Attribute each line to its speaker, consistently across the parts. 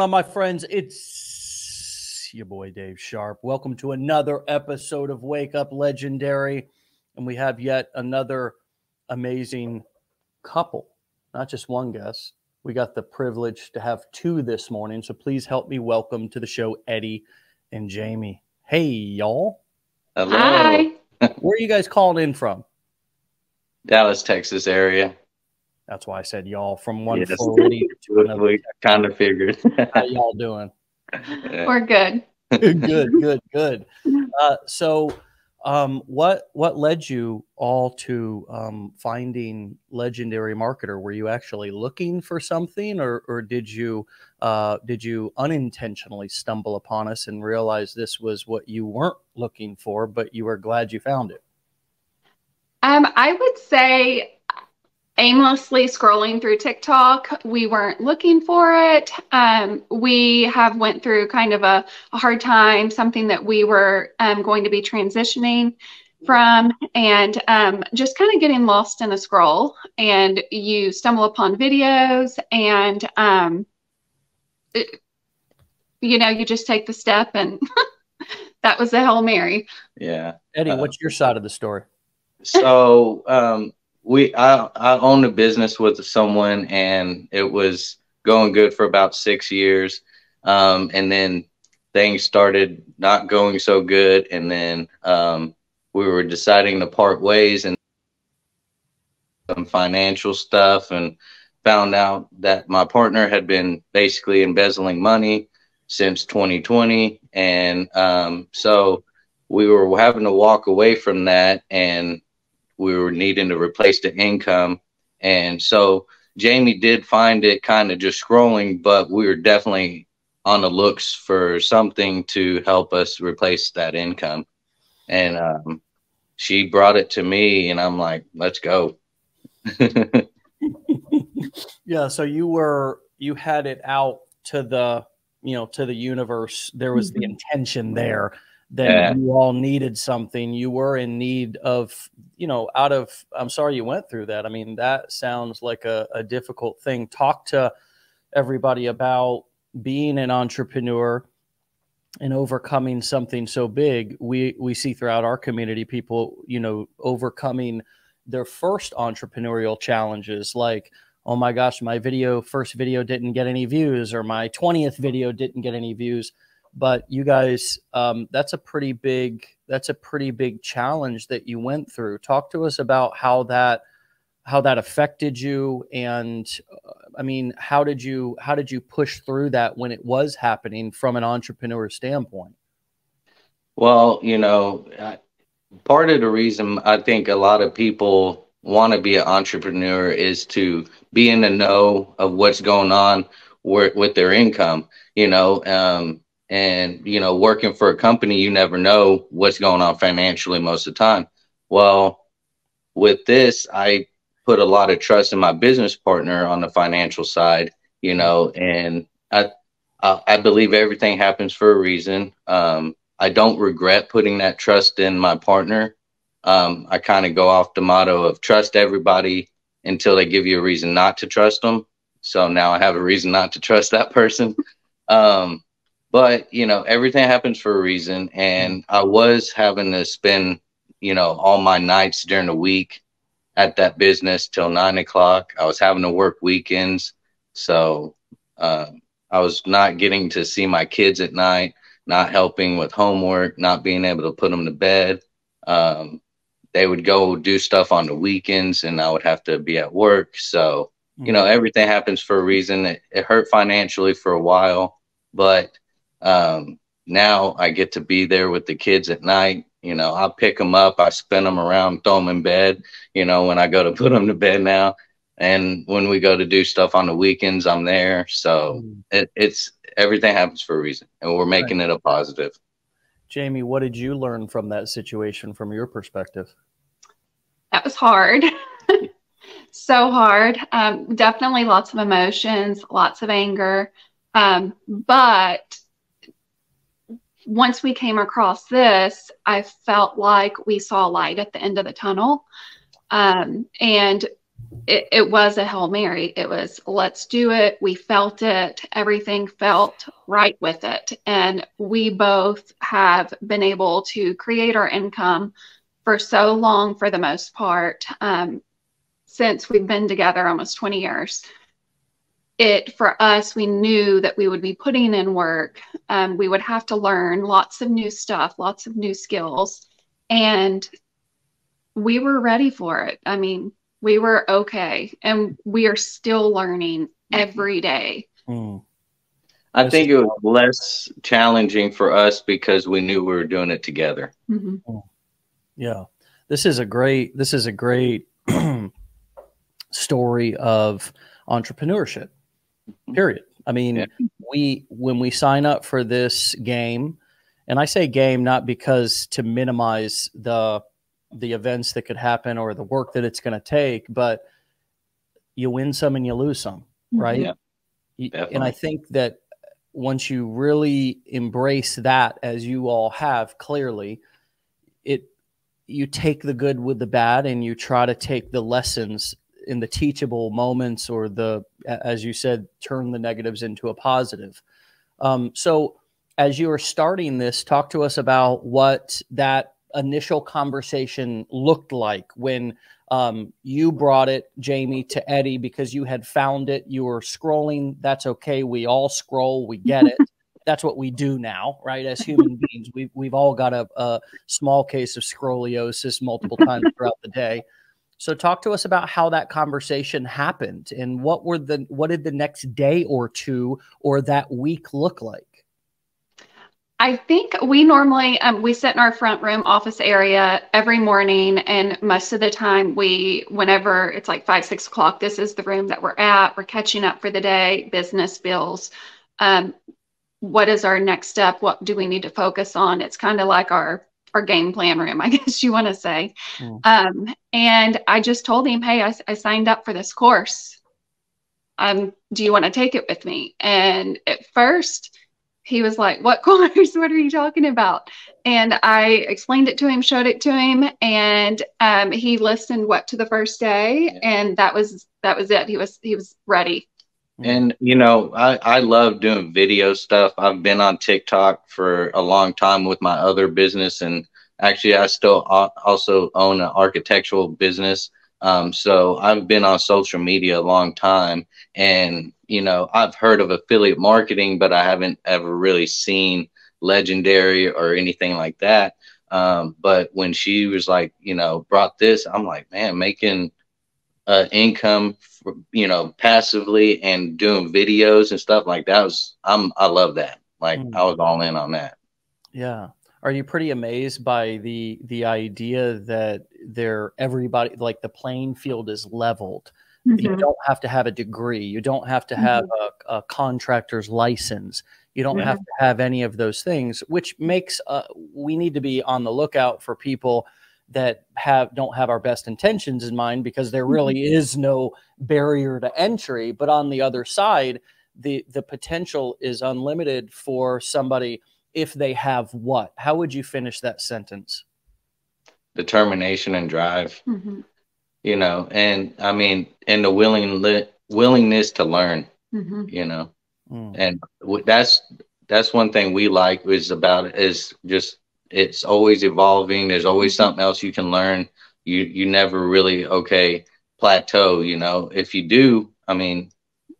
Speaker 1: what's going on, my friends? It's your boy Dave Sharpe. Welcome to another episode of Wake Up Legendary. And we have yet another amazing couple, not just one guest. We got the privilege to have two this morning. So please help me welcome to the show Eddie and Jamie. Hey, y'all.
Speaker 2: Hello.
Speaker 3: Hi.
Speaker 1: Where are you guys calling in from?
Speaker 2: Dallas, Texas area.
Speaker 1: That's why I said y'all from one
Speaker 2: Yes.
Speaker 1: Floridian to another.
Speaker 2: We kind of figured.
Speaker 1: How y'all doing?
Speaker 3: We're good.
Speaker 1: good, good, good. Uh, so, um, what what led you all to um, finding legendary marketer? Were you actually looking for something, or or did you uh, did you unintentionally stumble upon us and realize this was what you weren't looking for, but you were glad you found it?
Speaker 3: Um, I would say aimlessly scrolling through TikTok. We weren't looking for it. Um, we have went through kind of a, a hard time, something that we were um, going to be transitioning from, and um, just kind of getting lost in a scroll. And you stumble upon videos, and um, it- you know, you just take the step, and that was the Hail Mary.
Speaker 2: yeah.
Speaker 1: Eddie,
Speaker 2: Uh,
Speaker 1: what's your side of the story?
Speaker 2: So um, we, I, I owned a business with someone, and it was going good for about six years, um, and then things started not going so good, and then um, we were deciding to part ways and some financial stuff, and found out that my partner had been basically embezzling money since 2020, and um, so we were having to walk away from that, and we were needing to replace the income. And so Jamie did find it kind of just scrolling, but we were definitely on the looks for something to help us replace that income. And um, she brought it to me, and I'm like, let's go.
Speaker 1: Yeah, so you were you had it out to the you know to the universe. There was the
Speaker 3: Mhm.
Speaker 1: intention there that
Speaker 2: Yeah.
Speaker 1: you all needed something. You were in need of you know out of. I'm sorry you went through that. I mean that sounds like a, a difficult thing. Talk to everybody about being an entrepreneur and overcoming something so big. We we see throughout our community people you know overcoming their first entrepreneurial challenges like oh my gosh, my video first video didn't get any views, or my 20th video didn't get any views. But you guys, um, that's a pretty big that's a pretty big challenge that you went through. Talk to us about how that how that affected you, and uh, I mean, how did you how did you push through that when it was happening from an entrepreneur standpoint?
Speaker 2: Well, you know, I- part of the reason I think a lot of people want to be an entrepreneur is to be in the know of what's going on with, with their income, you know, um, and, you know, working for a company, you never know what's going on financially most of the time. Well, with this, I put a lot of trust in my business partner on the financial side, you know, and I, I, I believe everything happens for a reason. Um, I don't regret putting that trust in my partner. Um, I kind of go off the motto of trust everybody until they give you a reason not to trust them. So now I have a reason not to trust that person. Um, but you know, everything happens for a reason. And I was having to spend, you know, all my nights during the week at that business till nine o'clock. I was having to work weekends. So, um, I was not getting to see my kids at night not helping with homework, not being able to put them to bed. Um, they would go do stuff on the weekends and I would have to be at work. So, you know, everything happens for a reason. It, it hurt financially for a while, but um, now I get to be there with the kids at night. You know, I'll pick them up, I spin them around, throw them in bed, you know, when I go to put them to bed now. And when we go to do stuff on the weekends, I'm there. So
Speaker 1: Mm.
Speaker 2: it, it's everything happens for a reason, and we're making it a positive.
Speaker 1: Jamie, what did you learn from that situation from your perspective?
Speaker 3: That was hard. so hard. Um, definitely lots of emotions, lots of anger. Um, but once we came across this, I felt like we saw light at the end of the tunnel. Um, and it, it was a Hail Mary. It was, let's do it. We felt it. Everything felt right with it. And we both have been able to create our income for so long, for the most part, um, since we've been together almost 20 years. It for us, we knew that we would be putting in work. Um, we would have to learn lots of new stuff, lots of new skills. And we were ready for it. I mean, we were okay and we are still learning every day.
Speaker 2: Mm. I think it was less challenging for us because we knew we were doing it together. Mm-hmm.
Speaker 1: Mm. Yeah. This is a great this is a great story of entrepreneurship. Mm-hmm. Period. I mean, yeah. we when we sign up for this game, and I say game not because to minimize the the events that could happen or the work that it's going to take, but you win some and you lose some, mm-hmm. right? Yeah, and I think that once you really embrace that, as you all have clearly, it you take the good with the bad and you try to take the lessons in the teachable moments or the as you said turn the negatives into a positive um, so as you are starting this talk to us about what that initial conversation looked like when um, you brought it, Jamie, to Eddie because you had found it. You were scrolling. That's okay. We all scroll. We get it. That's what we do now, right? As human beings, we've, we've all got a, a small case of scoliosis multiple times throughout the day. So talk to us about how that conversation happened and what were the what did the next day or two or that week look like?
Speaker 3: I think we normally um, we sit in our front room office area every morning, and most of the time we, whenever it's like five six o'clock, this is the room that we're at. We're catching up for the day, business bills. Um, what is our next step? What do we need to focus on? It's kind of like our our game plan room, I guess you want to say. Mm. Um, and I just told him, hey, I, I signed up for this course. Um, do you want to take it with me? And at first he was like, What course? What are you talking about? And I explained it to him, showed it to him, and um, he listened what to the first day, yeah. and that was that was it. He was he was ready.
Speaker 2: And you know, I, I love doing video stuff. I've been on TikTok for a long time with my other business, and actually, I still also own an architectural business. Um, so I've been on social media a long time, and you know, I've heard of affiliate marketing, but I haven't ever really seen legendary or anything like that. Um, but when she was like, you know, brought this, I'm like, man, making uh, income, you know, passively and doing videos and stuff like that was, I'm, I love that. Like mm. I was all in on that.
Speaker 1: Yeah. Are you pretty amazed by the the idea that there everybody like the playing field is leveled? Mm-hmm. You don't have to have a degree. You don't have to have mm-hmm. a, a, contractor's license. You don't yeah. have to have any of those things, which makes uh, we need to be on the lookout for people that have don't have our best intentions in mind because there really mm-hmm. is no barrier to entry. But on the other side, the the potential is unlimited for somebody if they have what? How would you finish that sentence?
Speaker 2: Determination and drive. Mm-hmm you know, and I mean, and the willing li- willingness to learn, mm-hmm. you know, mm. and w- that's that's one thing we like is about is just it's always evolving. There's always mm-hmm. something else you can learn. You you never really okay plateau. You know, if you do, I mean,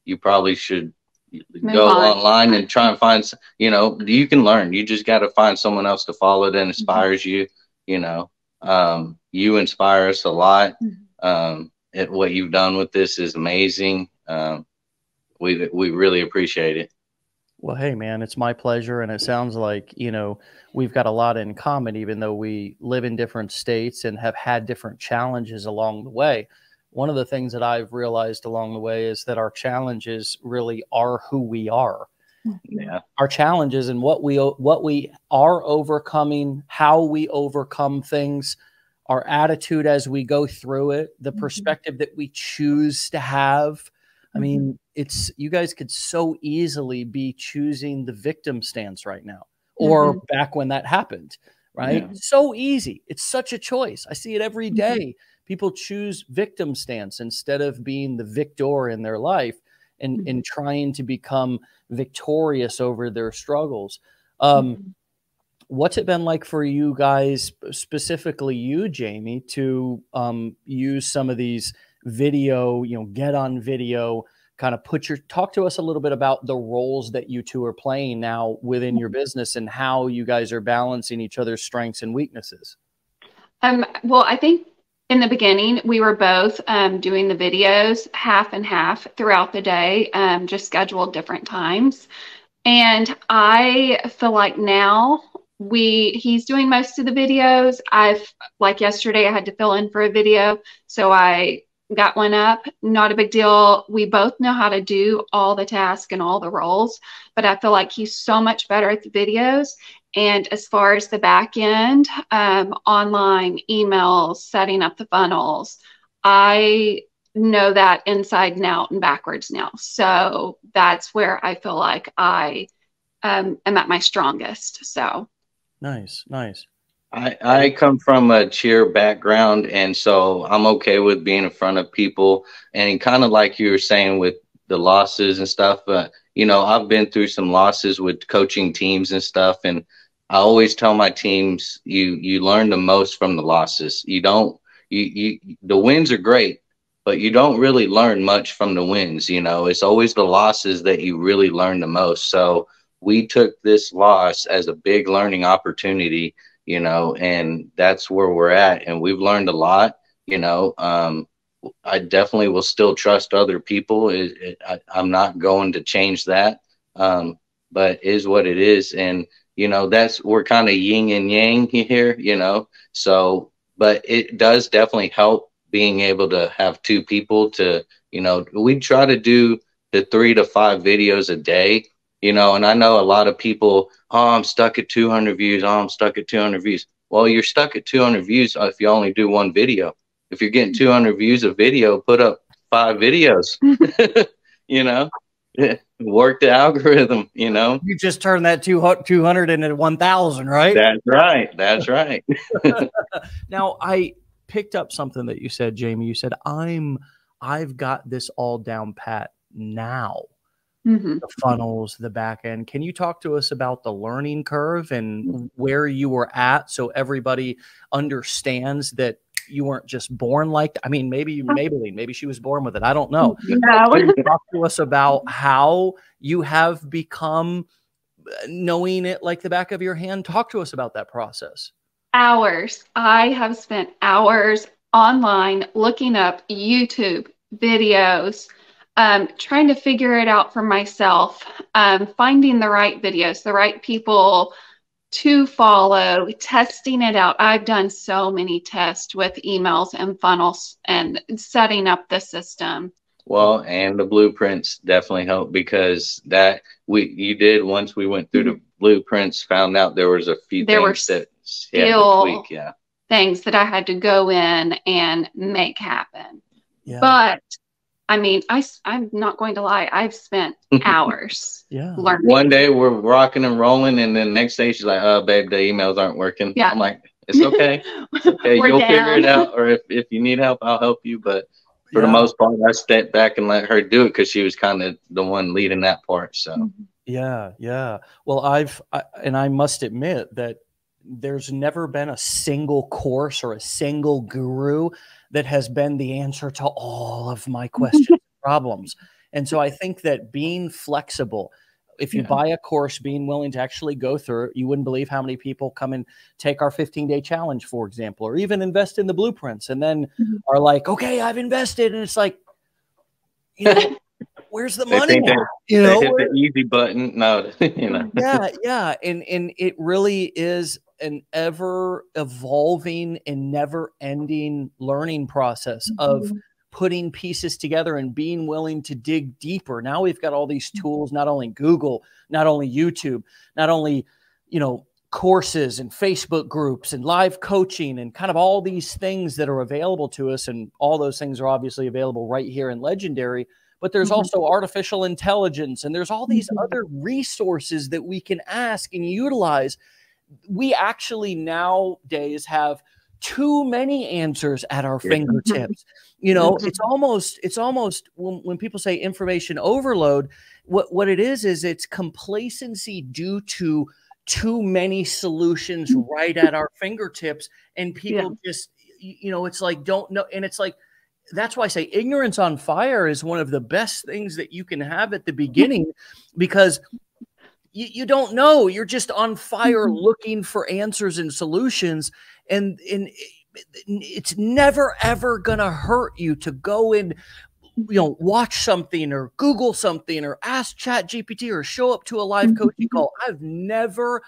Speaker 2: you probably should Move go on. online and try and find. You know, you can learn. You just got to find someone else to follow that mm-hmm. inspires mm-hmm. you. You know, um, you inspire us a lot. Mm-hmm um, it, what you've done with this is amazing. Um, we we really appreciate it.
Speaker 1: Well, hey, man, it's my pleasure, and it sounds like you know we've got a lot in common, even though we live in different states and have had different challenges along the way. One of the things that I've realized along the way is that our challenges really are who we are. Yeah. Our challenges and what we what we are overcoming, how we overcome things our attitude as we go through it, the mm-hmm. perspective that we choose to have. I mm-hmm. mean, it's you guys could so easily be choosing the victim stance right now or mm-hmm. back when that happened, right? Yeah. So easy. It's such a choice. I see it every day. mm-hmm. people choose victim stance instead of being the victor in their life and, mm-hmm. and trying to become victorious over their struggles. Um, mm-hmm. What's it been like for you guys, specifically you, Jamie, to um, use some of these video, you know, get on video, kind of put your talk to us a little bit about the roles that you two are playing now within your business and how you guys are balancing each other's strengths and weaknesses.
Speaker 3: Um, well, I think in the beginning, we were both um, doing the videos half and half throughout the day, um, just scheduled different times. And I feel like now we he's doing most of the videos. I've like yesterday I had to fill in for a video, so I got one up. Not a big deal. We both know how to do all the tasks and all the roles, but I feel like he's so much better at the videos. And as far as the back end, um, online emails, setting up the funnels, I know that inside and out and backwards now. So that's where I feel like I um, am at my strongest. So
Speaker 1: nice, nice.
Speaker 2: I, I come from a cheer background, and so I'm okay with being in front of people. And kind of like you were saying with the losses and stuff, but you know, I've been through some losses with coaching teams and stuff, and I always tell my teams, you you learn the most from the losses. You don't you you the wins are great, but you don't really learn much from the wins. You know, it's always the losses that you really learn the most. So we took this loss as a big learning opportunity, you know, and that's where we're at. And we've learned a lot, you know. Um, I definitely will still trust other people. It, it, I, am not going to change that, um, but is what it is. And you know that's we're kind of yin and yang here you know so but it does definitely help being able to have two people to you know we try to do the three to five videos a day you know and i know a lot of people oh i'm stuck at 200 views oh i'm stuck at 200 views well you're stuck at 200 views uh, if you only do one video if you're getting 200 views a video put up five videos you know work the algorithm, you know.
Speaker 1: You just turn that 200 into 1000, right?
Speaker 2: That's right. That's right.
Speaker 1: now, I picked up something that you said, Jamie. You said, I'm, I've got this all down pat now. Mm-hmm. The funnels, the back end. Can you talk to us about the learning curve and where you were at so everybody understands that you weren't just born like I mean, maybe Maybelline, maybe she was born with it. I don't know. No. talk to us about how you have become uh, knowing it like the back of your hand. Talk to us about that process.
Speaker 3: Hours. I have spent hours online looking up YouTube videos, um, trying to figure it out for myself, um, finding the right videos, the right people to follow, testing it out. I've done so many tests with emails and funnels and setting up the system.
Speaker 2: Well, and the blueprints definitely help because that we you did once we went through the blueprints, found out there was a few there
Speaker 3: things were that still tweak, yeah. things that I had to go in and make happen. Yeah. But I mean, I, I'm not going to lie. I've spent hours
Speaker 1: yeah.
Speaker 3: learning.
Speaker 2: One day we're rocking and rolling, and then the next day she's like, "Oh, babe, the emails aren't working." Yeah. I'm like, "It's okay. It's okay. You'll down. figure it out. Or if, if you need help, I'll help you." But for yeah. the most part, I stepped back and let her do it because she was kind of the one leading that part. So. Mm-hmm.
Speaker 1: Yeah, yeah. Well, I've I, and I must admit that there's never been a single course or a single guru that has been the answer to all of my questions problems. And so I think that being flexible, if you yeah. buy a course, being willing to actually go through it, you wouldn't believe how many people come and take our 15 day challenge, for example, or even invest in the blueprints and then mm-hmm. are like, okay, I've invested. And it's like, you know, where's the money? They,
Speaker 2: you know, hit the easy button. No, you know.
Speaker 1: yeah, yeah. And and it really is an ever evolving and never ending learning process mm-hmm. of putting pieces together and being willing to dig deeper. Now we've got all these mm-hmm. tools, not only Google, not only YouTube, not only, you know, courses and Facebook groups and live coaching and kind of all these things that are available to us. And all those things are obviously available right here in Legendary. But there's mm-hmm. also artificial intelligence and there's all these mm-hmm. other resources that we can ask and utilize we actually nowadays have too many answers at our mm-hmm. fingertips. You know, mm-hmm. it's almost it's almost when, when people say information overload, what what it is is it's complacency due to too many solutions mm-hmm. right at our fingertips and people yeah. just you know it's like don't know and it's like that's why I say ignorance on fire is one of the best things that you can have at the beginning because you, you don't know. You're just on fire mm-hmm. looking for answers and solutions. And, and it's never, ever going to hurt you to go and, you know, watch something or Google something or ask Chat GPT or show up to a live coaching mm-hmm. call. I've never,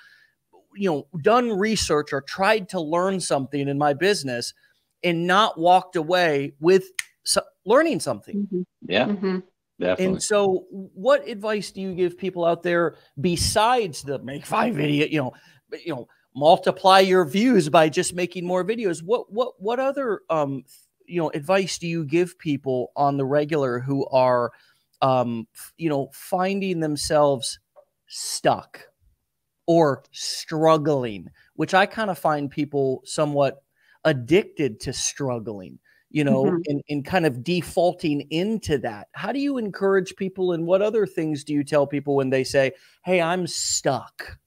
Speaker 1: you know, done research or tried to learn something in my business and not walked away with so learning something.
Speaker 2: Mm-hmm. Yeah. Mm-hmm.
Speaker 1: Definitely. And so, what advice do you give people out there besides the make five video? You know, you know, multiply your views by just making more videos. What what what other um you know advice do you give people on the regular who are um you know finding themselves stuck or struggling? Which I kind of find people somewhat addicted to struggling you know, mm-hmm. and, and kind of defaulting into that. How do you encourage people and what other things do you tell people when they say, Hey, I'm stuck?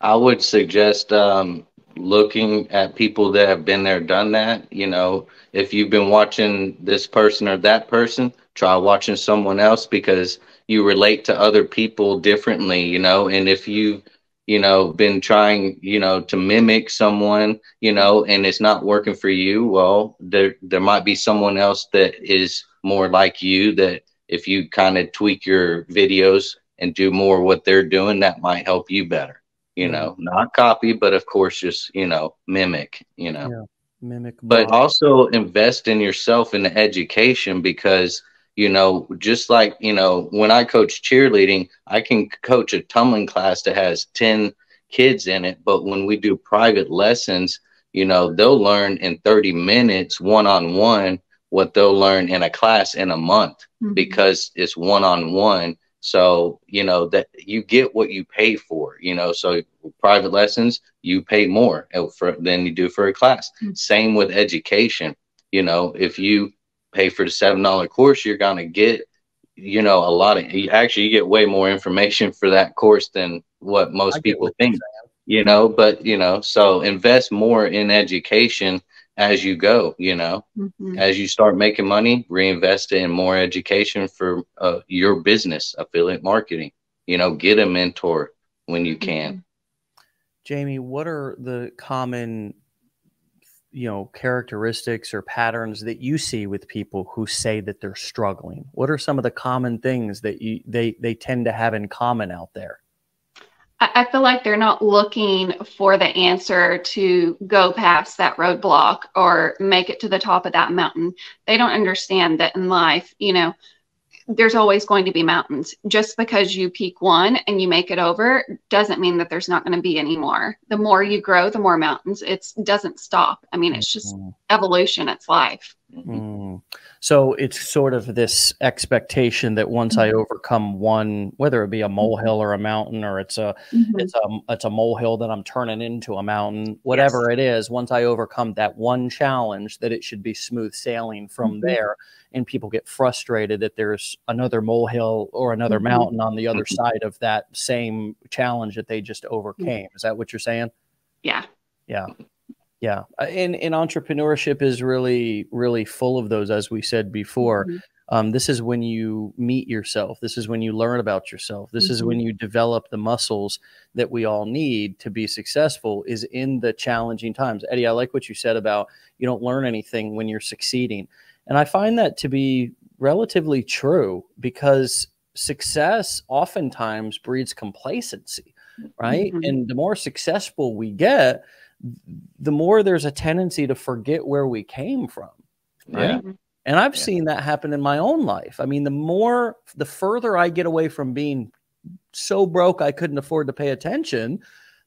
Speaker 2: I would suggest um, looking at people that have been there, done that. You know, if you've been watching this person or that person, try watching someone else because you relate to other people differently, you know, and if you you know, been trying, you know, to mimic someone, you know, and it's not working for you, well, there there might be someone else that is more like you that if you kind of tweak your videos and do more what they're doing, that might help you better. You know, not copy, but of course just, you know, mimic, you know. Yeah,
Speaker 1: mimic.
Speaker 2: But also invest in yourself in the education because you know, just like, you know, when I coach cheerleading, I can coach a tumbling class that has 10 kids in it. But when we do private lessons, you know, they'll learn in 30 minutes one on one what they'll learn in a class in a month mm-hmm. because it's one on one. So, you know, that you get what you pay for, you know, so private lessons, you pay more for, than you do for a class. Mm-hmm. Same with education. You know, if you pay for the seven dollar course, you're gonna get, you know, a lot of. You, actually, you get way more information for that course than what most people think. You know, but you know, so invest more in education as you go. You know, mm-hmm. as you start making money, reinvest it in more education for uh, your business, affiliate marketing. You know, get a mentor when you can. Mm-hmm.
Speaker 1: Jamie, what are the common you know characteristics or patterns that you see with people who say that they're struggling? What are some of the common things that you they they tend to have in common out there?
Speaker 3: I feel like they're not looking for the answer to go past that roadblock or make it to the top of that mountain. They don't understand that in life you know there's always going to be mountains. Just because you peak one and you make it over doesn't mean that there's not going to be any more. The more you grow, the more mountains. It doesn't stop. I mean, it's just mm-hmm. evolution. It's life.
Speaker 1: Mm. So it's sort of this expectation that once mm-hmm. I overcome one, whether it be a mm-hmm. molehill or a mountain, or it's a mm-hmm. it's a it's a molehill that I'm turning into a mountain, whatever yes. it is, once I overcome that one challenge, that it should be smooth sailing from mm-hmm. there. And people get frustrated that there's another molehill or another mm-hmm. mountain on the other mm-hmm. side of that same challenge that they just overcame. Is that what you're saying?
Speaker 3: Yeah.
Speaker 1: Yeah. Yeah, uh, and, and entrepreneurship is really, really full of those, as we said before. Mm-hmm. Um, this is when you meet yourself. This is when you learn about yourself. This mm-hmm. is when you develop the muscles that we all need to be successful. Is in the challenging times. Eddie, I like what you said about you don't learn anything when you're succeeding, and I find that to be relatively true because success oftentimes breeds complacency, right? Mm-hmm. And the more successful we get, the more there's a tendency to forget where we came from. Right. Yeah. And I've yeah. seen that happen in my own life. I mean, the more, the further I get away from being so broke I couldn't afford to pay attention,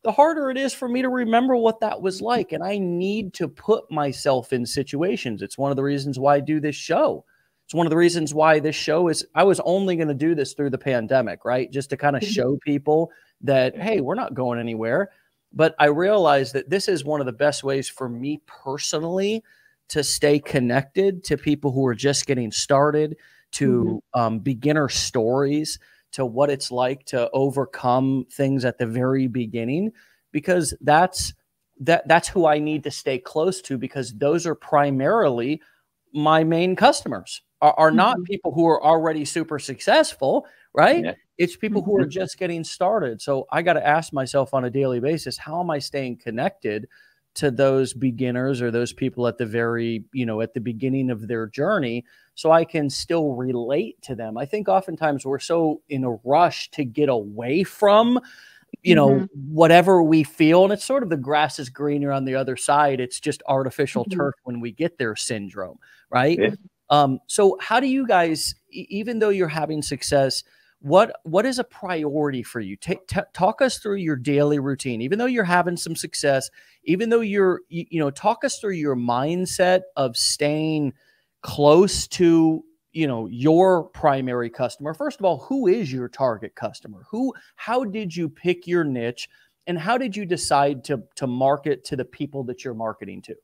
Speaker 1: the harder it is for me to remember what that was like. And I need to put myself in situations. It's one of the reasons why I do this show. It's one of the reasons why this show is, I was only going to do this through the pandemic, right? Just to kind of mm-hmm. show people that, hey, we're not going anywhere but I realized that this is one of the best ways for me personally to stay connected to people who are just getting started, to mm-hmm. um, beginner stories, to what it's like to overcome things at the very beginning, because that's that that's who I need to stay close to because those are primarily my main customers are, are not mm-hmm. people who are already super successful, right? Yeah. It's people who are mm-hmm. just getting started. So I got to ask myself on a daily basis, how am I staying connected to those beginners or those people at the very, you know, at the beginning of their journey so I can still relate to them? I think oftentimes we're so in a rush to get away from you know mm-hmm. whatever we feel and it's sort of the grass is greener on the other side it's just artificial mm-hmm. turf when we get there syndrome right yeah. um so how do you guys even though you're having success what what is a priority for you? T- t- talk us through your daily routine even though you're having some success even though you're you, you know talk us through your mindset of staying close to you know your primary customer. First of all who is your target customer? Who how did you pick your niche and how did you decide to to market to the people that you're marketing to?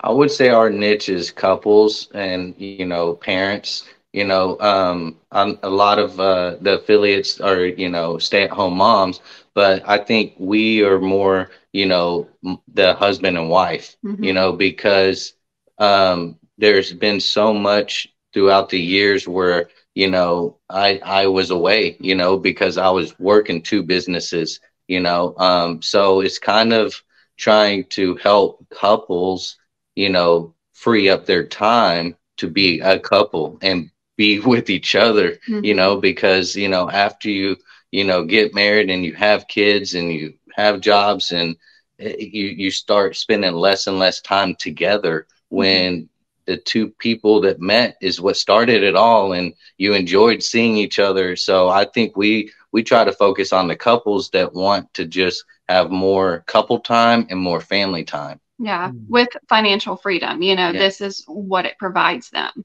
Speaker 2: I would say our niche is couples and you know parents you know um, a lot of uh, the affiliates are you know stay-at-home moms but i think we are more you know the husband and wife mm-hmm. you know because um, there's been so much throughout the years where you know i i was away you know because i was working two businesses you know um, so it's kind of trying to help couples you know free up their time to be a couple and be with each other, mm-hmm. you know, because, you know, after you, you know, get married and you have kids and you have jobs and eh, you, you start spending less and less time together mm-hmm. when the two people that met is what started it all and you enjoyed seeing each other. So I think we, we try to focus on the couples that want to just have more couple time and more family time.
Speaker 3: Yeah, mm-hmm. with financial freedom, you know, yeah. this is what it provides them.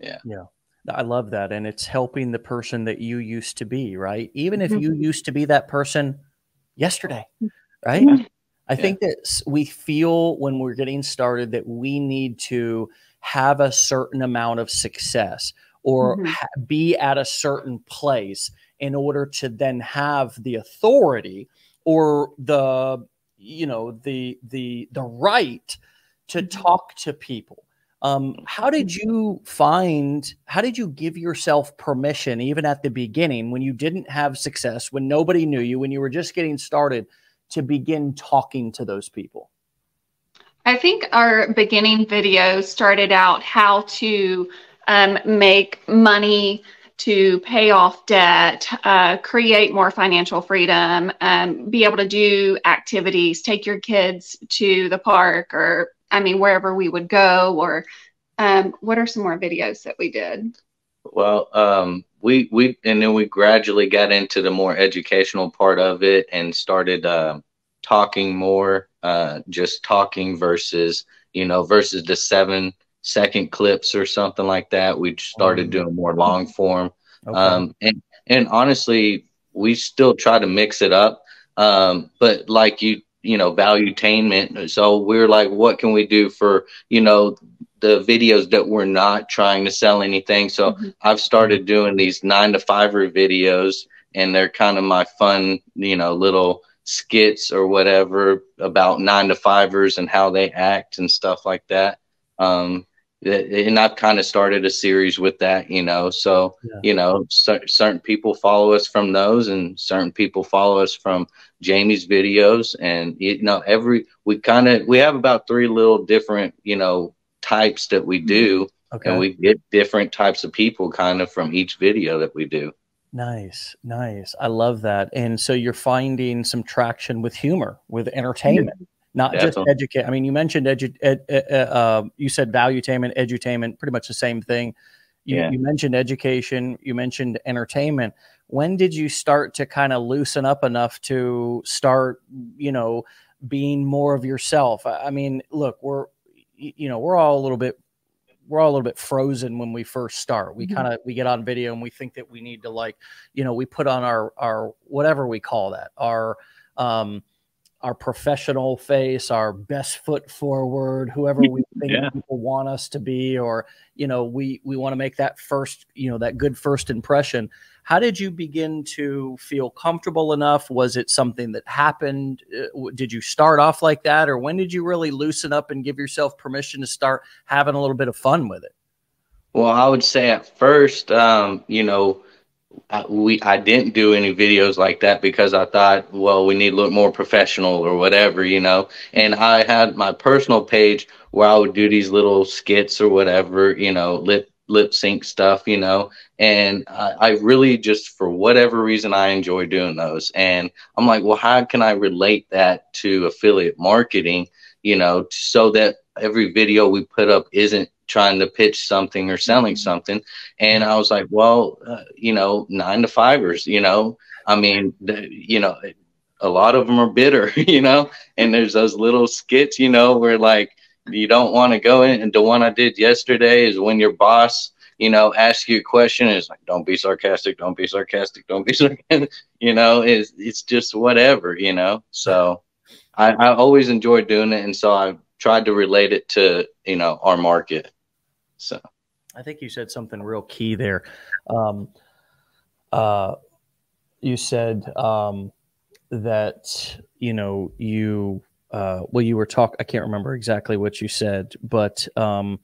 Speaker 2: Yeah.
Speaker 1: Yeah. I love that. And it's helping the person that you used to be, right? Even if you mm-hmm. used to be that person yesterday, right? Mm-hmm. I yeah. think that we feel when we're getting started that we need to have a certain amount of success or mm-hmm. ha- be at a certain place in order to then have the authority or the you know the the the right to mm-hmm. talk to people um, how did you find, how did you give yourself permission, even at the beginning when you didn't have success, when nobody knew you, when you were just getting started, to begin talking to those people?
Speaker 3: I think our beginning video started out how to um, make money to pay off debt, uh, create more financial freedom, um, be able to do activities, take your kids to the park or I mean, wherever we would go, or um, what are some more videos that we did?
Speaker 2: Well, um, we we and then we gradually got into the more educational part of it and started uh, talking more, uh, just talking versus you know versus the seven second clips or something like that. We started doing more long form, okay. um, and and honestly, we still try to mix it up. Um, but like you you know valuetainment so we're like what can we do for you know the videos that we're not trying to sell anything so mm-hmm. i've started doing these nine to fiver videos and they're kind of my fun you know little skits or whatever about nine to fivers and how they act and stuff like that um and I've kind of started a series with that, you know. So, yeah. you know, certain people follow us from those, and certain people follow us from Jamie's videos, and you know, every we kind of we have about three little different, you know, types that we do, okay. and we get different types of people kind of from each video that we do.
Speaker 1: Nice, nice. I love that. And so you're finding some traction with humor, with entertainment. Yeah not Definitely. just educate. I mean, you mentioned edu- ed, ed, uh, you said valuetainment, edutainment, pretty much the same thing. You, yeah. you mentioned education, you mentioned entertainment. When did you start to kind of loosen up enough to start, you know, being more of yourself? I mean, look, we're, you know, we're all a little bit we're all a little bit frozen when we first start. We mm-hmm. kind of we get on video and we think that we need to like, you know, we put on our our whatever we call that, our um our professional face, our best foot forward, whoever we think yeah. people want us to be, or you know, we we want to make that first, you know, that good first impression. How did you begin to feel comfortable enough? Was it something that happened? Uh, did you start off like that, or when did you really loosen up and give yourself permission to start having a little bit of fun with it?
Speaker 2: Well, I would say at first, um, you know, I, we I didn't do any videos like that because I thought, well, we need to look more professional or whatever, you know. And I had my personal page where I would do these little skits or whatever, you know, lip lip sync stuff, you know. And I, I really just, for whatever reason, I enjoy doing those. And I'm like, well, how can I relate that to affiliate marketing, you know, so that every video we put up isn't trying to pitch something or selling mm-hmm. something. And I was like, well, uh, you know, nine to fivers, you know, I mean, the, you know, a lot of them are bitter, you know, and there's those little skits, you know, where like, you don't want to go in. And the one I did yesterday is when your boss, you know, asks you a question, it's like, don't be sarcastic, don't be sarcastic, don't be sarcastic. You know, it's it's just whatever, you know. So I, I always enjoyed doing it, and so I tried to relate it to you know our market. So
Speaker 1: I think you said something real key there. Um, uh, you said um, that you know you uh, well, you were talk. I can't remember exactly what you said, but um,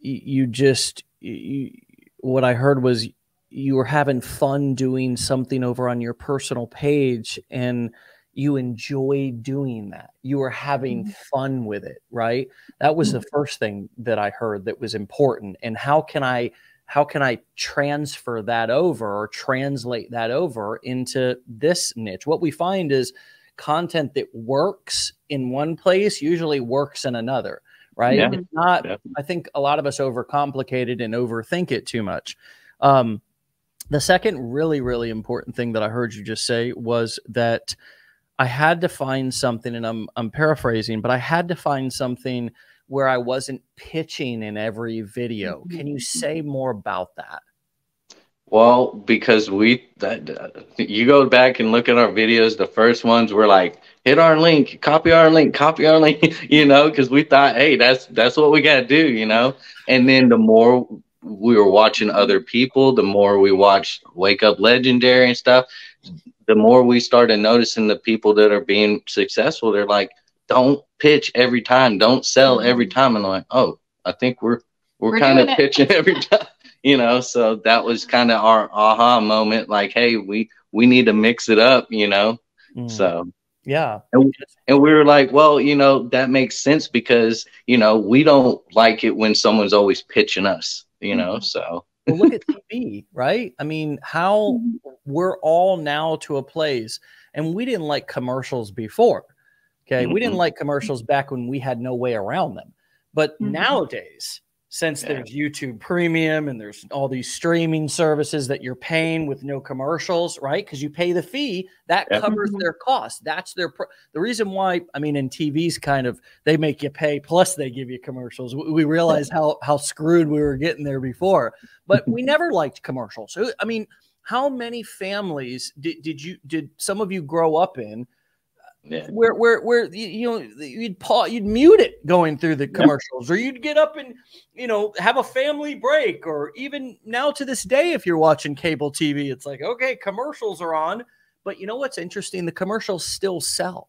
Speaker 1: you just you, what I heard was you were having fun doing something over on your personal page, and you enjoy doing that. You were having mm-hmm. fun with it, right? That was the mm-hmm. first thing that I heard that was important. And how can I how can I transfer that over or translate that over into this niche? What we find is content that works in one place usually works in another, right? Yeah. It's not, yeah. I think a lot of us overcomplicate it and overthink it too much. Um, the second really, really important thing that I heard you just say was that I had to find something, and I'm, I'm paraphrasing, but I had to find something where I wasn't pitching in every video. Mm-hmm. Can you say more about that?
Speaker 2: Well, because we that you go back and look at our videos, the first ones were like hit our link, copy our link, copy our link, you know, because we thought, hey, that's that's what we got to do, you know. And then the more we were watching other people, the more we watched Wake Up Legendary and stuff, the more we started noticing the people that are being successful. They're like, don't pitch every time, don't sell every mm-hmm. time, and I'm like, oh, I think we're we're, we're kind of pitching every time you know so that was kind of our aha moment like hey we we need to mix it up you know mm. so
Speaker 1: yeah
Speaker 2: and, and, we were like well you know that makes sense because you know we don't like it when someone's always pitching us you know mm-hmm. so
Speaker 1: well, look at tv right i mean how mm-hmm. we're all now to a place and we didn't like commercials before okay mm-hmm. we didn't mm-hmm. like commercials back when we had no way around them but mm-hmm. nowadays since yeah. there's YouTube Premium and there's all these streaming services that you're paying with no commercials, right? Because you pay the fee that yeah. covers mm-hmm. their cost. That's their pr- the reason why. I mean, in TV's kind of they make you pay plus they give you commercials. We, we realize how how screwed we were getting there before, but we never liked commercials. So I mean, how many families did did you did some of you grow up in? Yeah. Where, where, where, you know, you'd pause, you'd mute it going through the commercials, yeah. or you'd get up and, you know, have a family break, or even now to this day, if you're watching cable TV, it's like, okay, commercials are on. But you know what's interesting? The commercials still sell,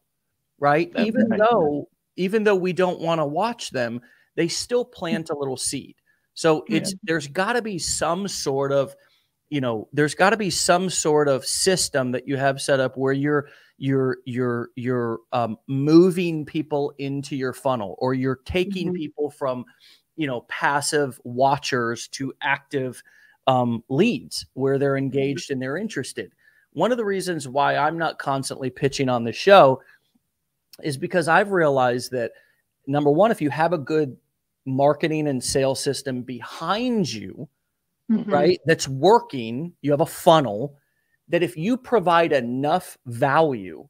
Speaker 1: right? That's even right. though, even though we don't want to watch them, they still plant a little seed. So it's yeah. there's got to be some sort of, you know, there's got to be some sort of system that you have set up where you're you're you're you're um, moving people into your funnel or you're taking mm-hmm. people from you know passive watchers to active um, leads where they're mm-hmm. engaged and they're interested one of the reasons why i'm not constantly pitching on the show is because i've realized that number one if you have a good marketing and sales system behind you mm-hmm. right that's working you have a funnel that if you provide enough value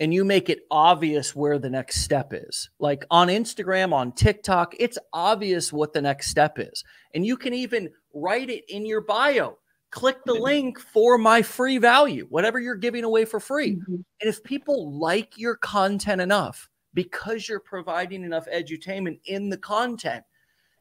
Speaker 1: and you make it obvious where the next step is, like on Instagram, on TikTok, it's obvious what the next step is. And you can even write it in your bio. click the link for my free value, whatever you're giving away for free.
Speaker 3: Mhm.
Speaker 1: And if people like your content enough because you're providing enough edutainment in the content,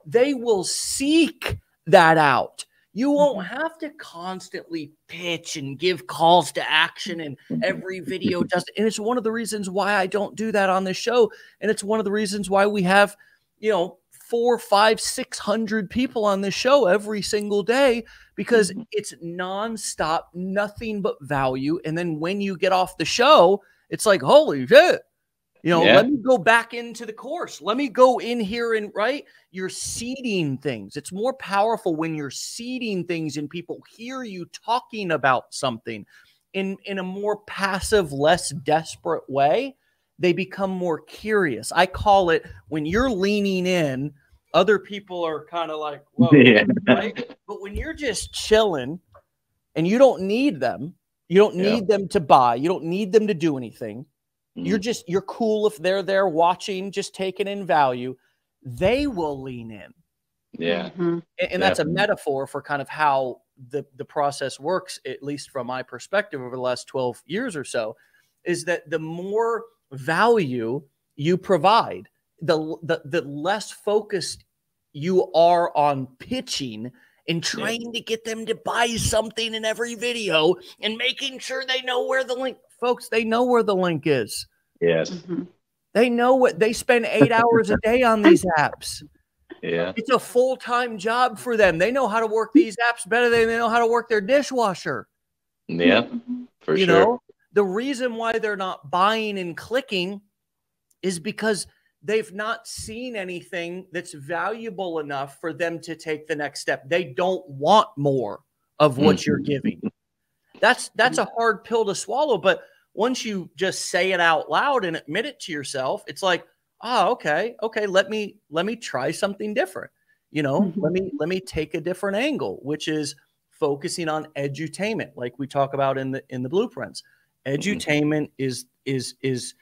Speaker 1: they will seek that out. You won't have to constantly pitch and give calls to action and every video does and it's one of the reasons why I don't do that on this show. And it's one of the reasons why we have, you know, four, five, six hundred people on this show every single day because
Speaker 3: Mhm.
Speaker 1: it's nonstop, nothing but value. And then when you get off the show, it's like, holy shit. You know,
Speaker 2: Yeah.
Speaker 1: let me go back into the course. Let me go in here and right. You're seeding things. It's more powerful when you're seeding things and people hear you talking about something in in a more passive, less desperate way. They become more curious. I call it when you're leaning in, other people are kind of like, whoa,
Speaker 2: Yeah.
Speaker 1: right? But when you're just chilling and you don't need them, you don't
Speaker 2: Yeah.
Speaker 1: need them to buy, you don't need them to do anything. You're just you're cool if they're there watching, just taking in value. They will lean in.
Speaker 2: yeah.
Speaker 3: Mhm.
Speaker 1: A- And, that's a metaphor for kind of how the the process works, at least from my perspective over the last 12 years or so, is that the more value you provide, the the, the less focused you are on pitching and trying to get them to buy something in every video and making sure they know where the link folks they know where the link is
Speaker 2: Yes.
Speaker 3: Mhm.
Speaker 1: they know what they spend eight hours a day on these apps
Speaker 2: Yeah.
Speaker 1: it's a full-time job for them they know how to work these apps better than they know how to work their dishwasher
Speaker 2: Yeah.
Speaker 3: Mhm.
Speaker 2: For
Speaker 1: you
Speaker 2: sure.
Speaker 1: know the reason why they're not buying and clicking is because they've not seen anything that's valuable enough for them to take the next step they don't want more of what you're giving that's that's mm-hmm. a hard pill to swallow but once you just say it out loud and admit it to yourself it's like oh okay okay let me let me try something different. You know
Speaker 3: Mhm.
Speaker 1: let me let me take a different angle which is focusing on edutainment like we talk about in the in the blueprints. Mm-hmm. Edutainment is is is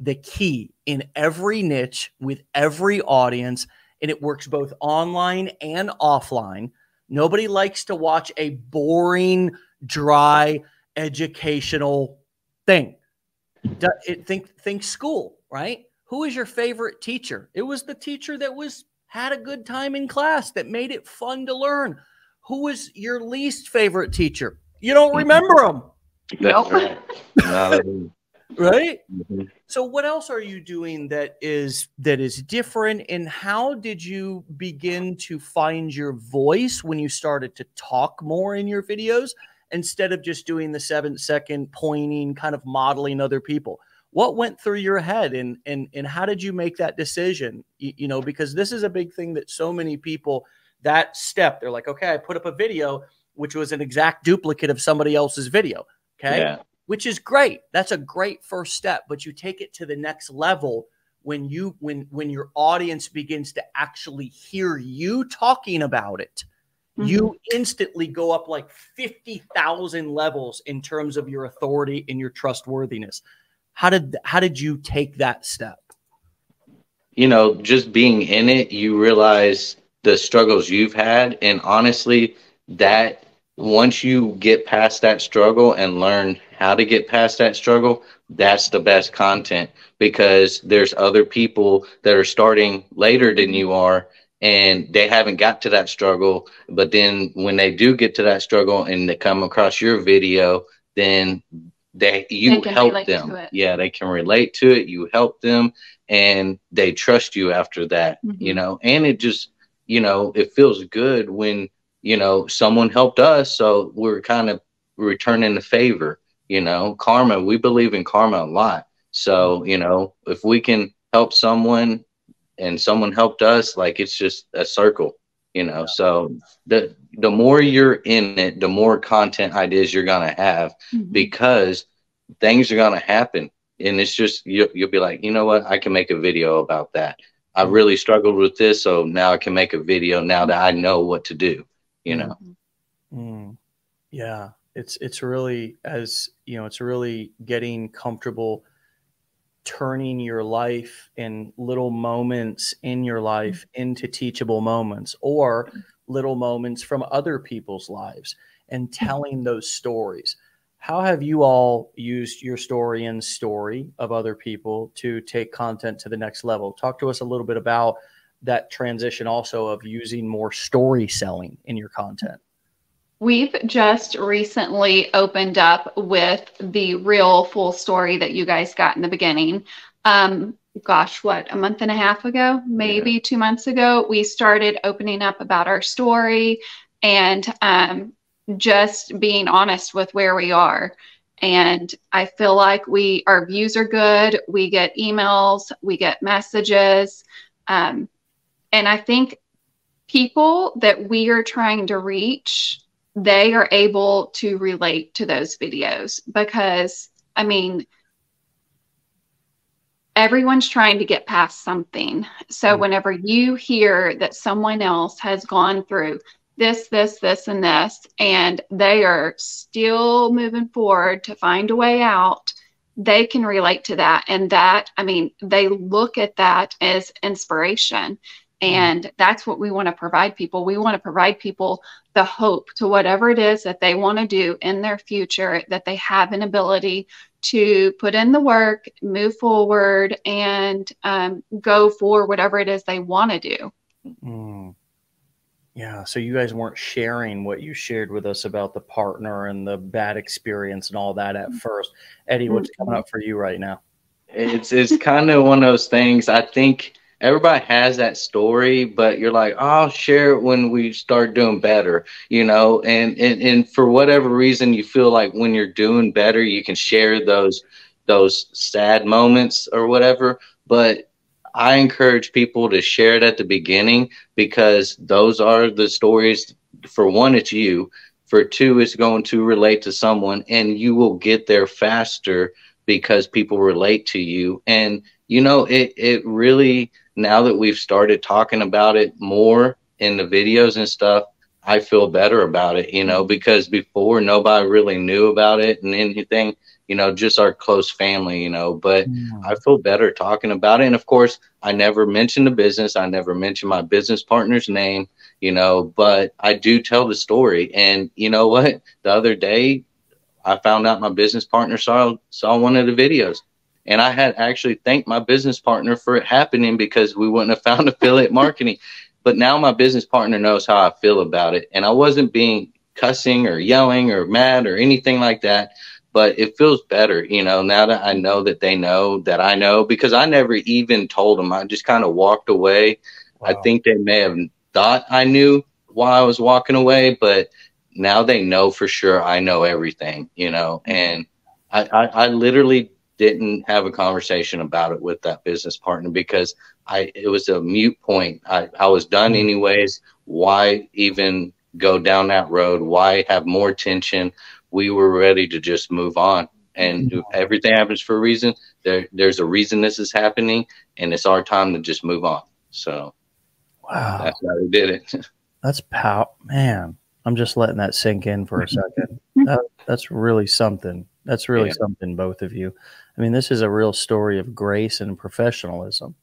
Speaker 1: the key in every niche with every audience and it works both online and offline. Nobody likes to watch a boring dry educational thing. Do- it, think think school right? Who is your favorite teacher? It was the teacher that was had a good time in class that made it fun to learn. Who is your least favorite teacher? You don't remember them
Speaker 2: That's
Speaker 3: Nope.
Speaker 2: right. Not at all.
Speaker 1: right?
Speaker 2: Mhm.
Speaker 1: so what else are you doing that is that is different? And how did you begin to find your voice when you started to talk more in your videos instead of just doing the 7 second pointing kind of modeling other people what went through your head and and and how did you make that decision you, you know because this is a big thing that so many people that step they're like okay I put up a video which was an exact duplicate of somebody else's video okay
Speaker 2: Yeah.
Speaker 1: which is great. That's a great first step, but you take it to the next level when you when when your audience begins to actually hear you talking about it. You mm-hmm. instantly go up like 50,000 levels in terms of your authority and your trustworthiness. How did how did you take that step?
Speaker 2: you know, just being in it, you realize the struggles you've had. And honestly, that once you get past that struggle and learn how to get past that struggle, that's the best content because there's other people that are starting later than you are and they haven't got to that struggle. But then when they do get to that struggle and they come across your video, then they you
Speaker 3: They
Speaker 2: help them. Yeah, they can relate to it. You help them and they trust you after that, you
Speaker 3: Mhm.
Speaker 2: know, and it just, you know, it feels good when, you know, someone helped us. So we're kind of returning the favor, you know, karma. We believe in karma a lot. So, you know, if we can help someone and someone helped us, like it's just a circle, you know. So the the more you're in it, the more content ideas you're gonna have
Speaker 3: Mhm.
Speaker 2: because things are gonna happen, and it's just you, you'll be like, you know what, I can make a video about that. I really struggled with this, so now I can make a video now that I know what to do. You know,
Speaker 1: Mm. Yeah, it's it's really as you know, it's really getting comfortable turning your life and little moments in your life mm-hmm. into teachable moments or little moments from other people's lives and mm-hmm. telling those stories. How have you all used your story and story of other people to take content to the next level? Talk to us a little bit about that transition also of using more story selling in your content.
Speaker 3: We've just recently opened up with the real full story that you guys got in the beginning. Um, gosh, what, a month and a half ago, maybe yeah. two months ago, we started opening up about our story and um, just being honest with where we are. And I feel like we our views are good. We get emails, we get messages, um, and I think people that we are trying to reach they are able to relate to those videos because, I mean, everyone's trying to get past something. So mm-hmm. whenever you hear that someone else has gone through this, this, this, and this, and they are still moving forward to find a way out, they can relate to that. And that, I mean, they look at that as inspiration. Mm-hmm. And that's what we want to provide people. We want to provide people the hope to whatever it is that they want to do in their future, that they have an ability to put in the work, move forward, and um, go for whatever it is they want to do. Mm.
Speaker 1: Yeah. So you guys weren't sharing what you shared with us about the partner and the bad experience and all that at mm-hmm. first. Eddie, what's coming mm-hmm. up for you right now?
Speaker 2: It's it's kind of one of those things. I think everybody has that story, but you're like, oh, I'll share it when we start doing better, you know, and, and, and for whatever reason, you feel like when you're doing better, you can share those, those sad moments or whatever. But I encourage people to share it at the beginning because those are the stories. For one, it's you. For two, it's going to relate to someone and you will get there faster because people relate to you. And, you know, it, it really, now that we've started talking about it more in the videos and stuff, I feel better about it, you know, because before nobody really knew about it and anything, you know, just our close family, you know, but mm. I feel better talking about it. And of course, I never mentioned the business. I never mentioned my business partner's name, you know, but I do tell the story. And you know what? The other day, I found out my business partner saw, saw one of the videos and I had actually thanked my business partner for it happening because we wouldn't have found affiliate marketing. But now my business partner knows how I feel about it. And I wasn't being cussing or yelling or mad or anything like that. But it feels better, you know, now that I know that they know that I know because I never even told them. I just kind of walked away. Wow. I think they may have thought I knew why I was walking away, but now they know for sure I know everything, you know, and I, I, I literally didn't have a conversation about it with that business partner because I it was a mute point. I, I was done mm-hmm. anyways. Why even go down that road? Why have more tension? We were ready to just move on. And mm-hmm. everything happens for a reason. There there's a reason this is happening and it's our time to just move on. So
Speaker 1: wow.
Speaker 2: That's how we did it.
Speaker 1: That's pow man. I'm just letting that sink in for a second. That, that's really something. That's really yeah. something, both of you. I mean, this is a real story of grace and professionalism.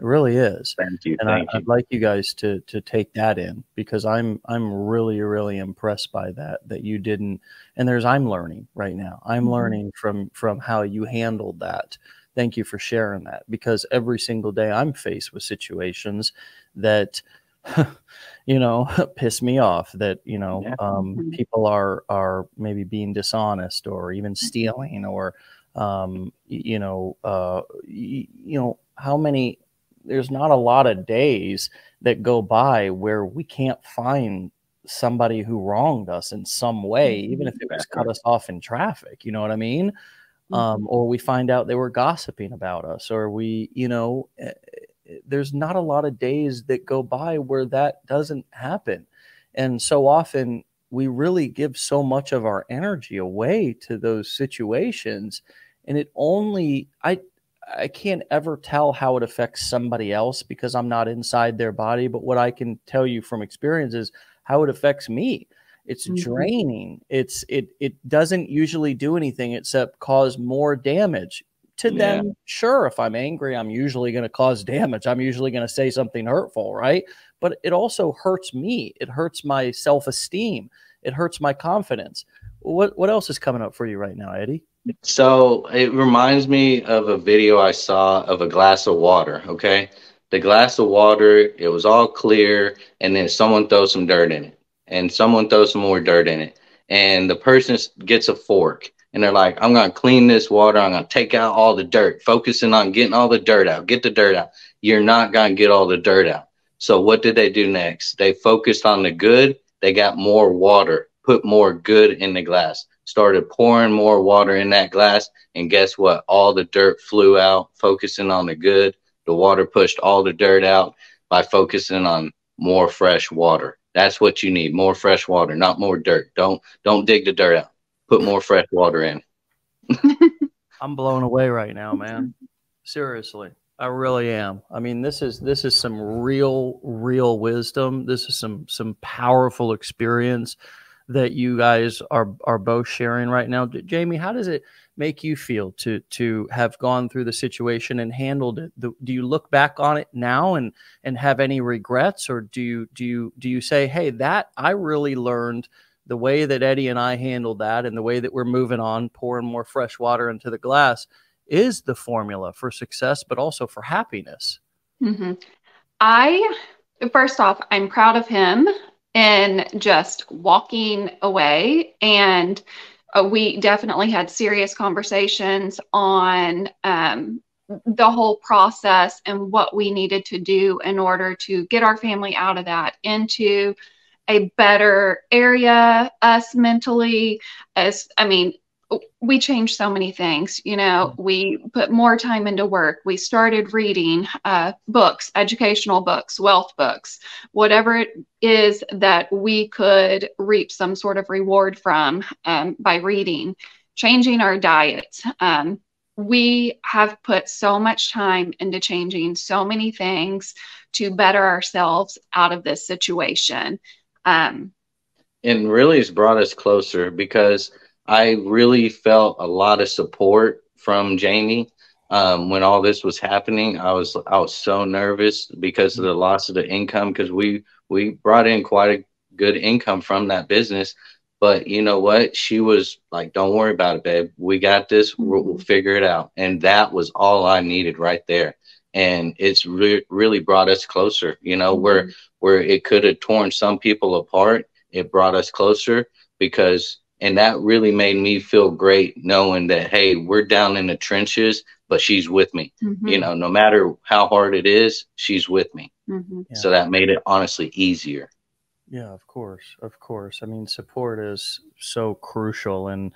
Speaker 1: It really is.
Speaker 2: Thank you.
Speaker 1: And
Speaker 2: thank
Speaker 1: I, would like you guys to to take that in because I'm I'm really really impressed by that that you didn't. And there's I'm learning right now. I'm mm-hmm. learning from from how you handled that. Thank you for sharing that because every single day I'm faced with situations that you know piss me off that you know yeah. um, mm-hmm. people are are maybe being dishonest or even mm-hmm. stealing or um, you know, uh, you, you know, how many, there's not a lot of days that go by where we can't find somebody who wronged us in some way, even if it was cut us off in traffic, you know what I mean? Um, mm-hmm. or we find out they were gossiping about us, or we, you know, eh, there's not a lot of days that go by where that doesn't happen. And so often we really give so much of our energy away to those situations and it only i i can't ever tell how it affects somebody else because i'm not inside their body but what i can tell you from experience is how it affects me it's mm-hmm. draining it's it it doesn't usually do anything except cause more damage to yeah. then sure if i'm angry i'm usually going to cause damage. I'm usually going to say something hurtful right? But it also hurts me. It hurts my self-esteem. It hurts my confidence. What what else is coming up for you right now eddie?
Speaker 2: So it reminds me of a video i saw of a glass of water okay? The glass of water it was all clear and then someone throws some dirt in it and someone throws some more dirt in it and the person gets a fork and they're like, I'm going to clean this water. I'm to take out all the dirt, focusing on getting all the dirt out. Get the dirt out. You're not going to get all the dirt out. So what did they do next? They focused on the good. They got more water, put more good in the glass, started pouring more water in that glass. And guess what? All the dirt flew out, focusing on the good. The water pushed all the dirt out by focusing on more fresh water. That's what you need. More fresh water, not more dirt. Don't don't dig the dirt out put more fresh water in.
Speaker 1: I'm blown away right now, man. Seriously. I really am. I mean, this is this is some real, real wisdom. This is some some powerful experience that you guys are are both sharing right now. Jamie, how does it make you feel to to have gone through the situation and handled it? Do you look back on it now and and have any regrets, or do you do you do you say, hey, that I really learned the way that Eddie and I handled that and the way that we're moving on, pouring more fresh water into the glass is the formula for success, but also for happiness.
Speaker 3: Mm-hmm. I, first off, I'm proud of him in just walking away. And uh, we definitely had serious conversations on um, the whole process and what we needed to do in order to get our family out of that into a better area, us mentally, as I mean, we changed so many things. You know, mm-hmm. we put more time into work. We started reading uh, books, educational books, wealth books, whatever it is that we could reap some sort of reward from um, by reading, changing our diet. Um, we have put so much time into changing so many things to better ourselves out of this situation. Um,
Speaker 2: and really has brought us closer because I really felt a lot of support from Jamie um, when all this was happening. I was I was so nervous because of the loss of the income because we we brought in quite a good income from that business. But you know what? She was like, "Don't worry about it, babe. We got this. We'll, we'll figure it out." And that was all I needed right there. And it's re- really brought us closer. You know, mm-hmm. where where it could have torn some people apart, it brought us closer because, and that really made me feel great knowing that, hey, we're down in the trenches, but she's with me. Mm-hmm. You know, no matter how hard it is, she's with me. Mm-hmm. Yeah. So that made it honestly easier.
Speaker 1: Yeah, of course. Of course. I mean, support is so crucial. And,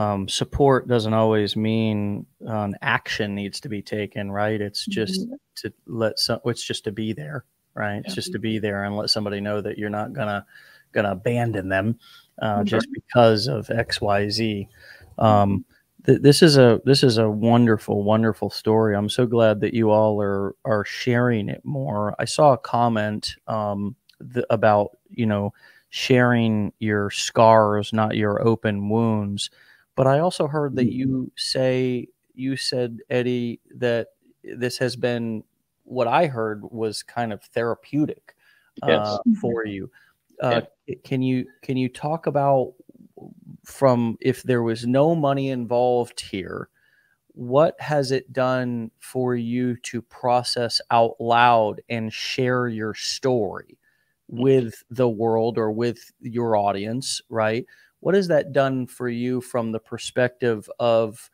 Speaker 1: um, support doesn't always mean um, action needs to be taken, right? It's just mm-hmm. to let some, it's just to be there right? Yeah. Just to be there and let somebody know that you're not gonna gonna abandon them uh, mm-hmm. just because of X, Y, Z. Um, th- this is a this is a wonderful, wonderful story. I'm so glad that you all are are sharing it more. I saw a comment um, th- about you know sharing your scars, not your open wounds. But I also heard that mm-hmm. you say you said Eddie that this has been what I heard was kind of therapeutic yes. uh, for you. Uh, yeah. Can you can you talk about from if there was no money involved here, what has it done for you to process out loud and share your story with the world or with your audience? Right? What has that done for you from the perspective of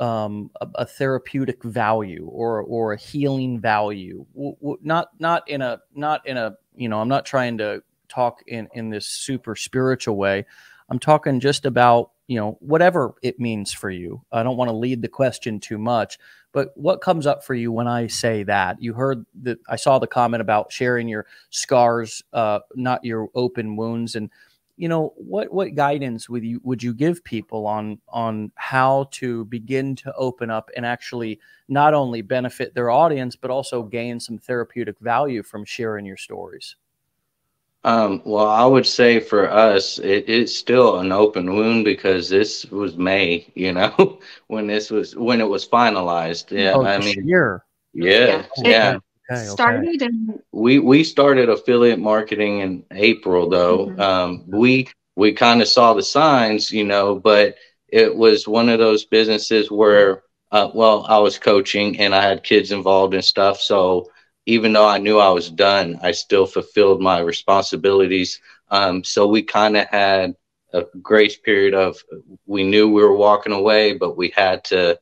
Speaker 1: um, a, a, therapeutic value or or a healing value. W- w- not not in a not in a you know I'm not trying to talk in in this super spiritual way. I'm talking just about you know whatever it means for you. I don't want to lead the question too much, but what comes up for you when I say that? You heard that I saw the comment about sharing your scars, uh, not your open wounds, and you know what what guidance would you would you give people on on how to begin to open up and actually not only benefit their audience but also gain some therapeutic value from sharing your stories
Speaker 2: Um, well, I would say for us, it, it's still an open wound because this was May, you know, when this was when it was finalized. Yeah,
Speaker 1: oh,
Speaker 2: I mean,
Speaker 1: year.
Speaker 2: Yeah, yeah. yeah.
Speaker 3: Okay, started and
Speaker 2: we we started affiliate marketing in April though. Mm-hmm. Um, we we kind of saw the signs, you know, but it was one of those businesses where, uh, well, I was coaching and I had kids involved and stuff, so even though I knew I was done, I still fulfilled my responsibilities. Um, so we kind of had a grace period of we knew we were walking away, but we had to,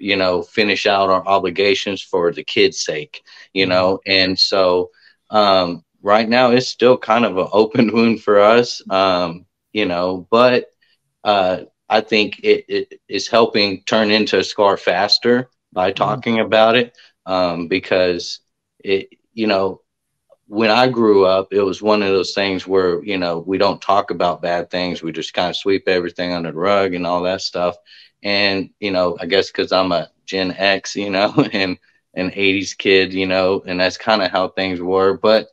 Speaker 2: you know, finish out our obligations for the kids' sake, you mm-hmm. know. And so um, right now it's still kind of an open wound for us, um, you know, but uh, I think it, it is helping turn into a scar faster by mm-hmm. talking about it um, because it, you know, when I grew up, it was one of those things where, you know, we don't talk about bad things. We just kind of sweep everything under the rug and all that stuff. And, you know, I guess because I'm a Gen X, you know, and an 80s kid, you know, and that's kind of how things were. But,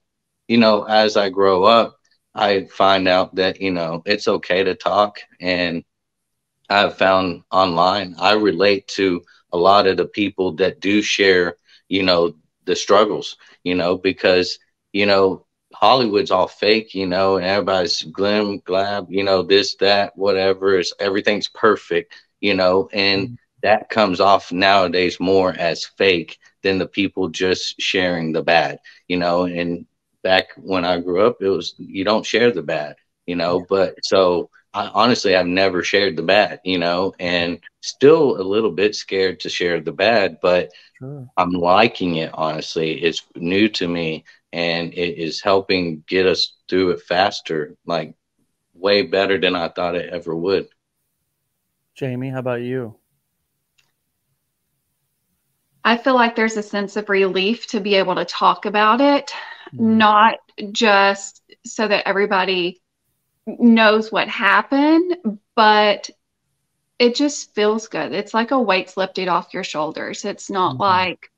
Speaker 2: you know, as I grow up, I find out that, you know, it's okay to talk. And I've found online, I relate to a lot of the people that do share, you know, the struggles, you know, because, you know, Hollywood's all fake, you know, and everybody's glim, glab, you know, this, that, whatever. It's everything's perfect, you know, and mm-hmm. that comes off nowadays more as fake than the people just sharing the bad, you know. And back when I grew up, it was you don't share the bad, you know. But so I, honestly, I've never shared the bad, you know, and still a little bit scared to share the bad, but sure. I'm liking it, honestly. It's new to me and it is helping get us through it faster, like way better than I thought it ever would.
Speaker 1: Jamie, how about you?
Speaker 3: I feel like there's a sense of relief to be able to talk about it, mm-hmm. not just so that everybody knows what happened, but it just feels good. It's like a weight's lifted off your shoulders. It's not mm-hmm. like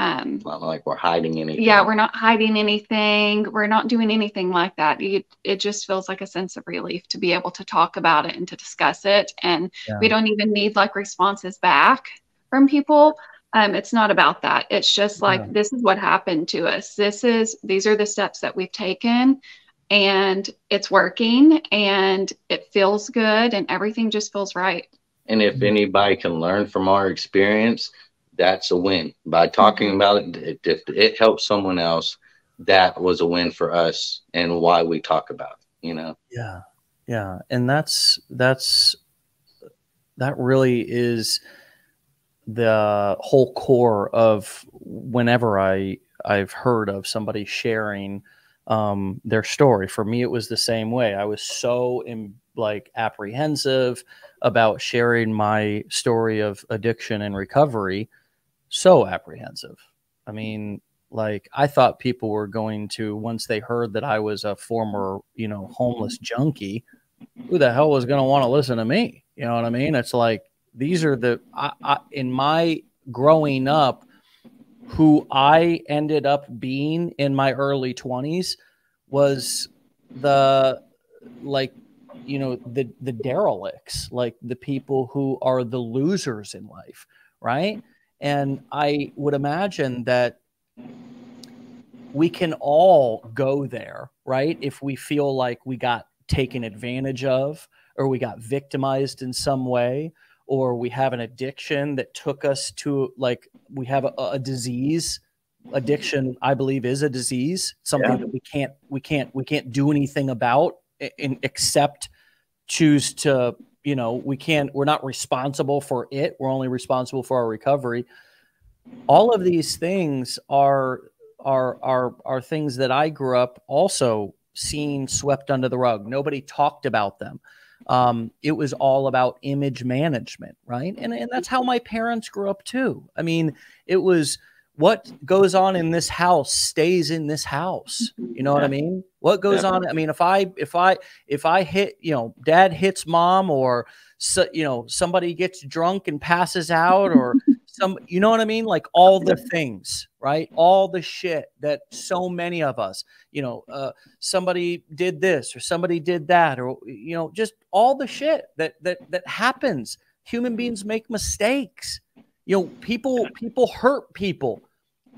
Speaker 3: um
Speaker 2: it's not like we're hiding anything.
Speaker 3: Yeah, we're not hiding anything. We're not doing anything like that. It, it just feels like a sense of relief to be able to talk about it and to discuss it. And yeah. we don't even need like responses back from people. Um, it's not about that. It's just like yeah. this is what happened to us. This is these are the steps that we've taken and it's working and it feels good and everything just feels right.
Speaker 2: And if anybody can learn from our experience, that's a win. By talking mm-hmm. about it, if it helps someone else, that was a win for us and why we talk about it, you know?
Speaker 1: Yeah. Yeah. And that's, that's, that really is the whole core of whenever I, I've heard of somebody sharing um, their story. For me, it was the same way. I was so in, like apprehensive about sharing my story of addiction and recovery. So apprehensive. I mean, like I thought people were going to once they heard that I was a former, you know, homeless junkie. Who the hell was going to want to listen to me? You know what I mean? It's like these are the I, I, in my growing up who I ended up being in my early 20s was the like you know the the derelicts like the people who are the losers in life right and i would imagine that we can all go there right? If we feel like we got taken advantage of or we got victimized in some way or we have an addiction that took us to like we have a, a disease. Addiction i believe is a disease. Something yeah. that we can't we can't we can't do anything about in, except choose to you know we can't we're not responsible for it we're only responsible for our recovery all of these things are are are are things that i grew up also seeing swept under the rug nobody talked about them um, it was all about image management, right? And, and that's how my parents grew up too. I mean, it was what goes on in this house stays in this house. You know yeah. what I mean? What goes yeah. on? I mean, if I if I if I hit, you know, dad hits mom or so, you know, somebody gets drunk and passes out or some you know what i mean like all the things right all the shit that so many of us you know uh, somebody did this or somebody did that or you know just all the shit that that that happens human beings make mistakes you know people people hurt people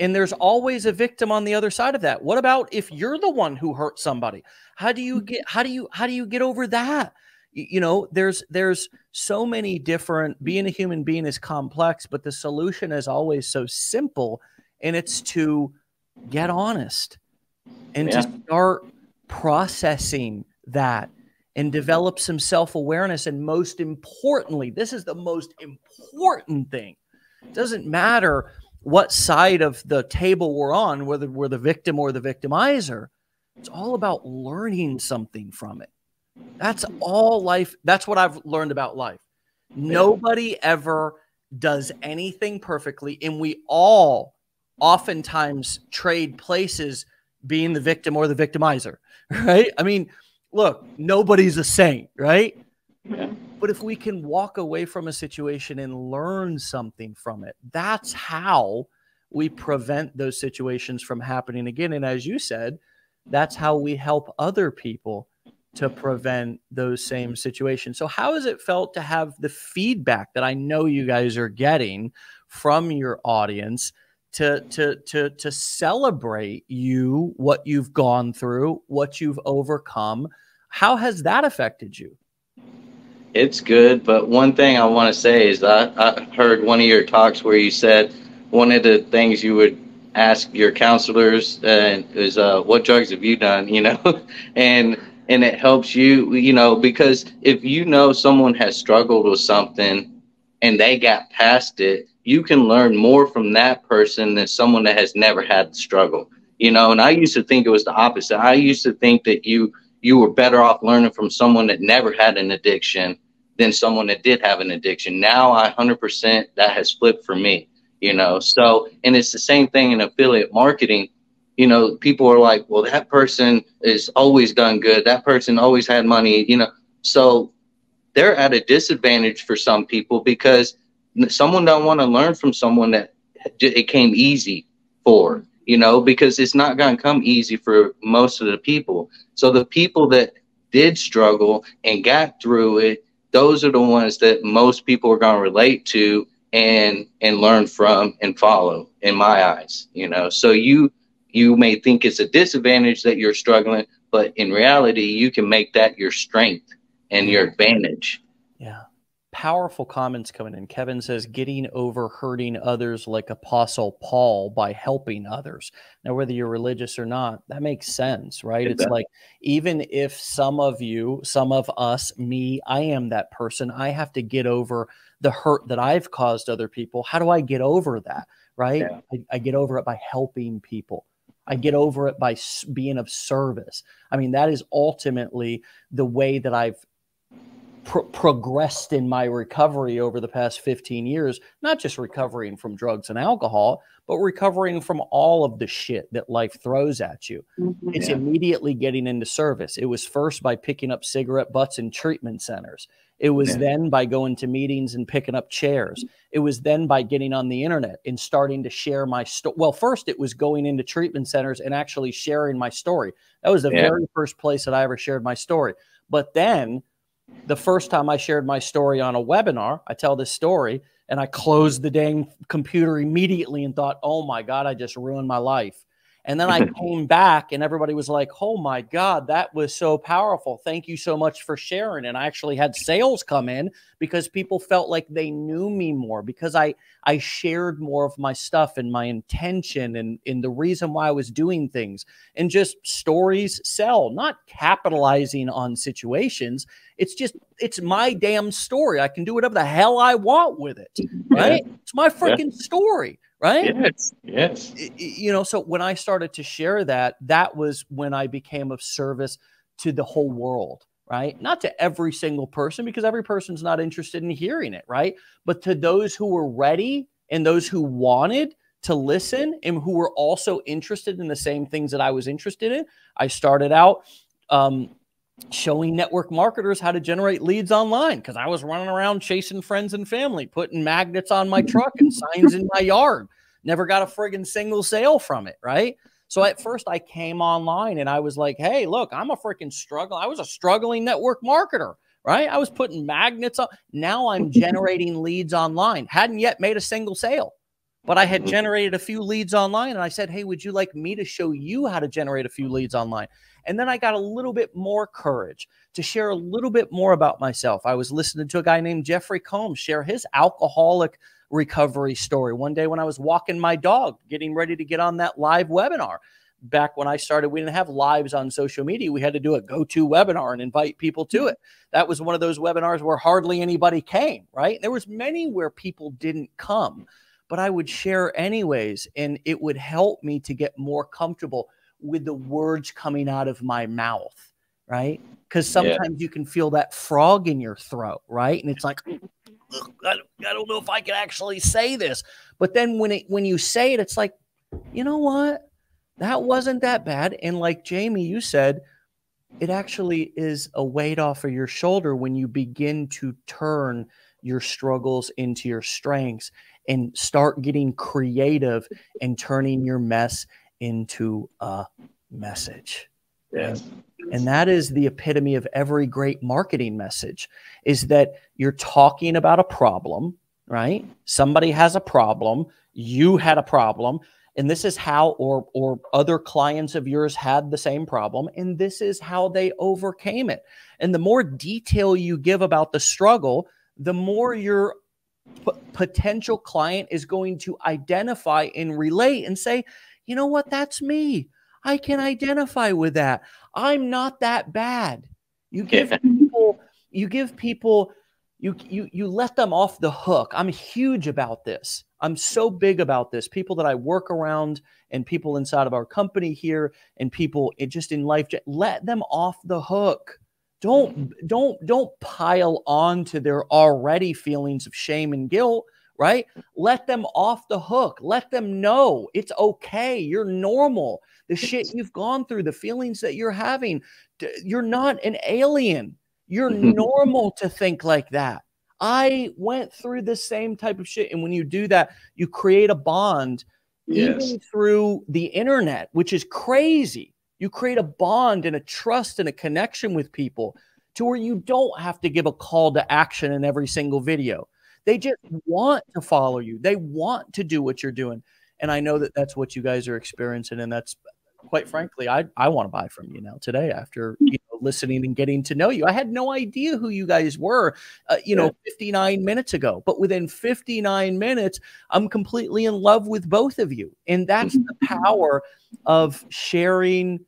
Speaker 1: and there's always a victim on the other side of that. What about if you're the one who hurt somebody? How do you get how do you how do you get over that? You know there's there's so many different being a human being is complex but the solution is always so simple and it's to get honest and yeah. to start processing that and develop some self-awareness. And most importantly this is the most important thing. It doesn't matter what side of the table we're on whether we're the victim or the victimizer it's all about learning something from it that's all life. That's what I've learned about life. Nobody ever does anything perfectly. And we all oftentimes trade places being the victim or the victimizer, right? I mean, look, nobody's a saint, right? But if we can walk away from a situation and learn something from it, that's how we prevent those situations from happening again. And as you said, that's how we help other people to prevent those same situations. So, how has it felt to have the feedback that I know you guys are getting from your audience to to to to celebrate you, what you've gone through, what you've overcome? How has that affected you?
Speaker 2: It's good, but one thing I want to say is that I heard one of your talks where you said one of the things you would ask your counselors uh, is, uh, "What drugs have you done?" You know, and and it helps you, you know, because if you know someone has struggled with something and they got past it, you can learn more from that person than someone that has never had the struggle. You know, and I used to think it was the opposite. I used to think that you you were better off learning from someone that never had an addiction than someone that did have an addiction. Now I 100% that has flipped for me, you know. So, and it's the same thing in affiliate marketing you know, people are like, well, that person is always done good. That person always had money, you know. So they're at a disadvantage for some people because someone don't want to learn from someone that it came easy for, you know, because it's not going to come easy for most of the people. So the people that did struggle and got through it, those are the ones that most people are going to relate to and and learn from and follow in my eyes, you know. So you you may think it's a disadvantage that you're struggling, but in reality, you can make that your strength and your advantage.
Speaker 1: Yeah. Powerful comments coming in. Kevin says, getting over hurting others like Apostle Paul by helping others. Now, whether you're religious or not, that makes sense, right? It it's does. like, even if some of you, some of us, me, I am that person, I have to get over the hurt that I've caused other people. How do I get over that? Right? Yeah. I, I get over it by helping people. I get over it by being of service. I mean, that is ultimately the way that I've pro- progressed in my recovery over the past 15 years, not just recovering from drugs and alcohol, but recovering from all of the shit that life throws at you. Mm-hmm. It's yeah. immediately getting into service. It was first by picking up cigarette butts in treatment centers. It was yeah. then by going to meetings and picking up chairs. It was then by getting on the internet and starting to share my story. Well, first it was going into treatment centers and actually sharing my story. That was the yeah. very first place that I ever shared my story. But then the first time I shared my story on a webinar, I tell this story and I closed the dang computer immediately and thought, oh my God, I just ruined my life. And then I came back and everybody was like, oh my God, that was so powerful. Thank you so much for sharing. And I actually had sales come in because people felt like they knew me more because I, I shared more of my stuff and my intention and, and the reason why I was doing things. And just stories sell, not capitalizing on situations. It's just, it's my damn story. I can do whatever the hell I want with it. Right? Yeah. It's my freaking yeah. story right?
Speaker 2: Yes, yes.
Speaker 1: You know, so when I started to share that, that was when I became of service to the whole world, right? Not to every single person because every person's not interested in hearing it, right? But to those who were ready and those who wanted to listen and who were also interested in the same things that I was interested in. I started out um, showing network marketers how to generate leads online because I was running around chasing friends and family, putting magnets on my truck and signs in my yard. Never got a friggin' single sale from it, right? So at first I came online and I was like, hey, look, I'm a freaking struggle. I was a struggling network marketer, right? I was putting magnets on. Now I'm generating leads online. Hadn't yet made a single sale, but I had mm-hmm. generated a few leads online. And I said, hey, would you like me to show you how to generate a few leads online? And then I got a little bit more courage to share a little bit more about myself. I was listening to a guy named Jeffrey Combs share his alcoholic recovery story one day when I was walking my dog, getting ready to get on that live webinar. Back when I started, we didn't have lives on social media. We had to do a go to webinar and invite people to it. That was one of those webinars where hardly anybody came, right? There was many where people didn't come, but I would share anyways, and it would help me to get more comfortable with the words coming out of my mouth, right? Because sometimes yeah. you can feel that frog in your throat, right? And it's like, I don't know if I can actually say this. But then when it when you say it, it's like, you know what? That wasn't that bad. And like Jamie, you said, it actually is a weight off of your shoulder when you begin to turn your struggles into your strengths and start getting creative and turning your mess into a message.
Speaker 2: Yes.
Speaker 1: And that is the epitome of every great marketing message is that you're talking about a problem, right? Somebody has a problem, you had a problem, and this is how or or other clients of yours had the same problem and this is how they overcame it. And the more detail you give about the struggle, the more your p- potential client is going to identify and relate and say, you know what? That's me. I can identify with that. I'm not that bad. You give yeah. people, you give people, you you you let them off the hook. I'm huge about this. I'm so big about this. People that I work around and people inside of our company here and people it just in life, let them off the hook. Don't mm-hmm. don't don't pile on to their already feelings of shame and guilt right? Let them off the hook. Let them know it's okay. You're normal. The shit you've gone through, the feelings that you're having, you're not an alien. You're mm-hmm. normal to think like that. I went through the same type of shit. And when you do that, you create a bond yes. even through the internet, which is crazy. You create a bond and a trust and a connection with people to where you don't have to give a call to action in every single video. They just want to follow you. They want to do what you're doing. And I know that that's what you guys are experiencing. And that's quite frankly, I, I want to buy from you now today after you know, listening and getting to know you. I had no idea who you guys were, uh, you know, 59 minutes ago. But within 59 minutes, I'm completely in love with both of you. And that's the power of sharing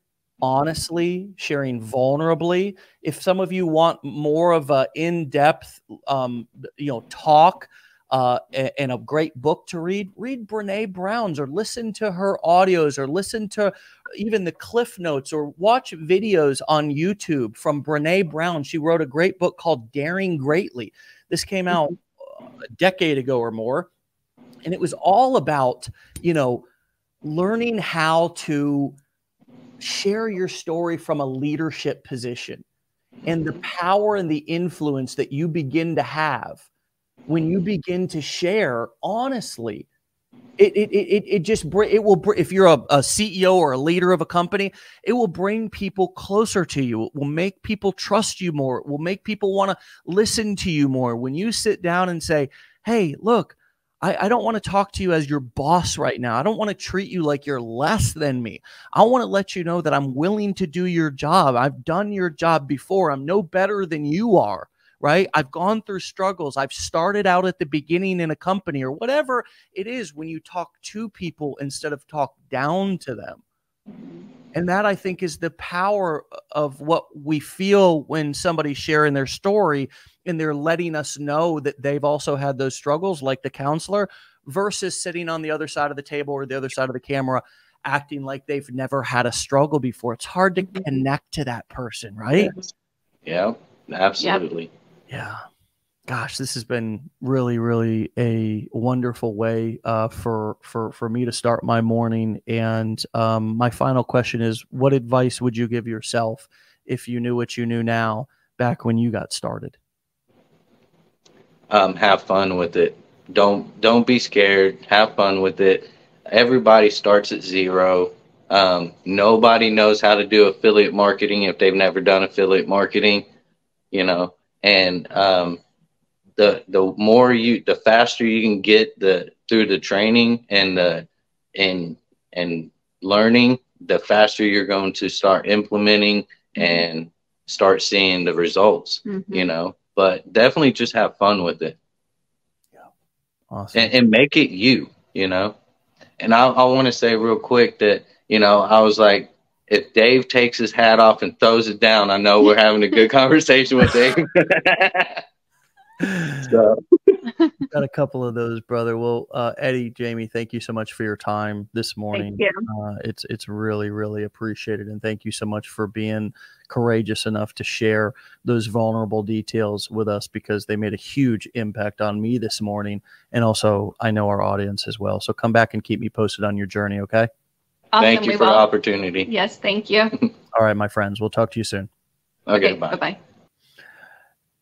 Speaker 1: honestly, sharing vulnerably. If some of you want more of a in-depth, um, you know, talk uh, and a great book to read, read Brene Brown's or listen to her audios or listen to even the cliff notes or watch videos on YouTube from Brene Brown. She wrote a great book called Daring Greatly. This came out a decade ago or more. And it was all about, you know, learning how to share your story from a leadership position and the mm-hmm. power and the influence that you begin to have when you begin to share honestly it it it, it just it will if you're a, a ceo or a leader of a company it will bring people closer to you. It will make people trust you more. It will make people want to listen to you more. When you sit down and say hey look I, I don't want to talk to you as your boss right now. I don't want to treat you like you're less than me. I want to let you know that I'm willing to do your job. I've done your job before. I'm no better than you are right? I've gone through struggles. I've started out at the beginning in a company or whatever it is when you talk to people instead of talk down to them. Mm-hmm. And that I think is the power of what we feel when somebody's sharing their story and they're letting us know that they've also had those struggles, like the counselor, versus sitting on the other side of the table or the other side of the camera acting like they've never had a struggle before. It's hard to mm-hmm. connect to that person, right?
Speaker 2: Yeah, absolutely.
Speaker 1: Yeah. Gosh, this has been really, really a wonderful way uh, for for for me to start my morning. And um, my final question is: What advice would you give yourself if you knew what you knew now back when you got started?
Speaker 2: Um, have fun with it. Don't don't be scared. Have fun with it. Everybody starts at zero. Um, nobody knows how to do affiliate marketing if they've never done affiliate marketing, you know. And um, the the more you, the faster you can get the through the training and the and and learning, the faster you're going to start implementing and start seeing the results. Mm-hmm. You know, but definitely just have fun with it.
Speaker 1: Yeah, awesome.
Speaker 2: And, and make it you. You know, and I, I want to say real quick that you know I was like, if Dave takes his hat off and throws it down, I know we're having a good conversation with Dave.
Speaker 1: so got a couple of those, brother. Well, uh, Eddie, Jamie, thank you so much for your time this morning. Uh, it's it's really really appreciated, and thank you so much for being courageous enough to share those vulnerable details with us because they made a huge impact on me this morning, and also I know our audience as well. So come back and keep me posted on your journey, okay?
Speaker 2: Awesome, thank you for will. the opportunity.
Speaker 3: Yes, thank you.
Speaker 1: All right, my friends. We'll talk to you soon.
Speaker 2: Okay, okay bye
Speaker 3: bye.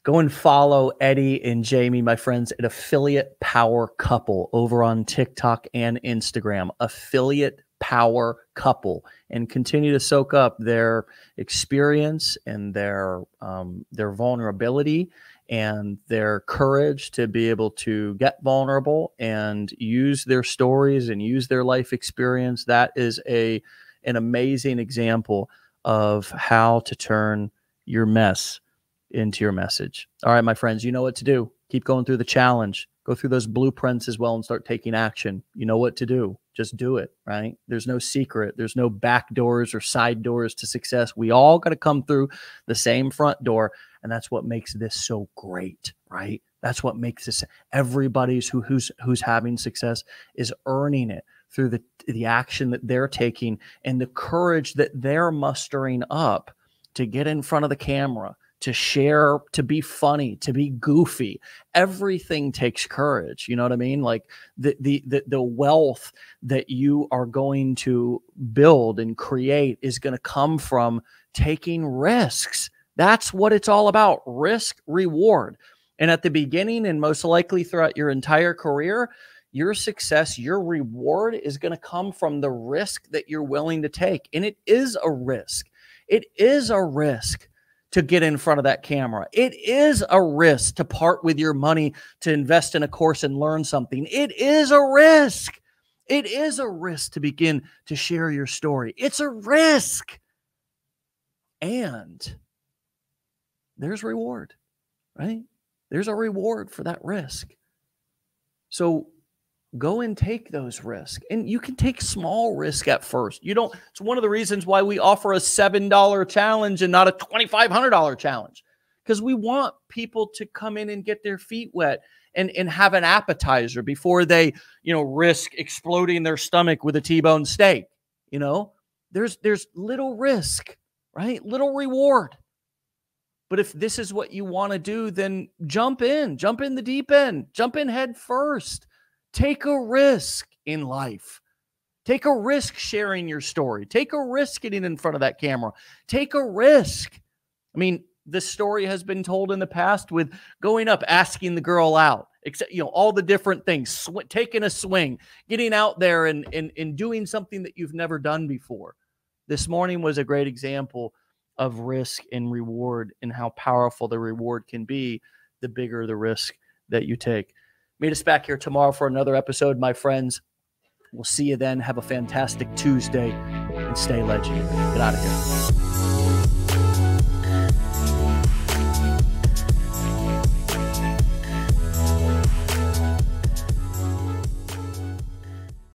Speaker 1: Go and follow Eddie and Jamie, my friends, at Affiliate Power Couple over on TikTok and Instagram. Affiliate Power Couple, and continue to soak up their experience and their um, their vulnerability and their courage to be able to get vulnerable and use their stories and use their life experience. That is a an amazing example of how to turn your mess into your message. All right, my friends, you know what to do. Keep going through the challenge. Go through those blueprints as well and start taking action. You know what to do. Just do it, right? There's no secret. There's no back doors or side doors to success. We all got to come through the same front door. And that's what makes this so great, right? That's what makes this everybody's who who's who's having success is earning it through the the action that they're taking and the courage that they're mustering up to get in front of the camera to share, to be funny, to be goofy. Everything takes courage. You know what I mean? Like the the the, the wealth that you are going to build and create is going to come from taking risks. That's what it's all about. Risk reward. And at the beginning and most likely throughout your entire career, your success, your reward is going to come from the risk that you're willing to take. And it is a risk. It is a risk to get in front of that camera. It is a risk to part with your money to invest in a course and learn something. It is a risk. It is a risk to begin to share your story. It's a risk. And there's reward, right? There's a reward for that risk. So go and take those risks and you can take small risk at first. You don't it's one of the reasons why we offer a $7 challenge and not a $2500 challenge because we want people to come in and get their feet wet and and have an appetizer before they you know risk exploding their stomach with a t-bone steak you know? There's there's little risk right? Little reward. But if this is what you want to do then jump in jump in the deep end jump in head first Take a risk in life. Take a risk sharing your story. Take a risk getting in front of that camera. Take a risk. I mean, this story has been told in the past with going up, asking the girl out, except you know all the different things, sw- taking a swing, getting out there and, and and doing something that you've never done before. This morning was a great example of risk and reward and how powerful the reward can be the bigger the risk that you take. Meet us back here tomorrow for another episode, my friends. We'll see you then. Have a fantastic Tuesday and stay legend. Get out of here.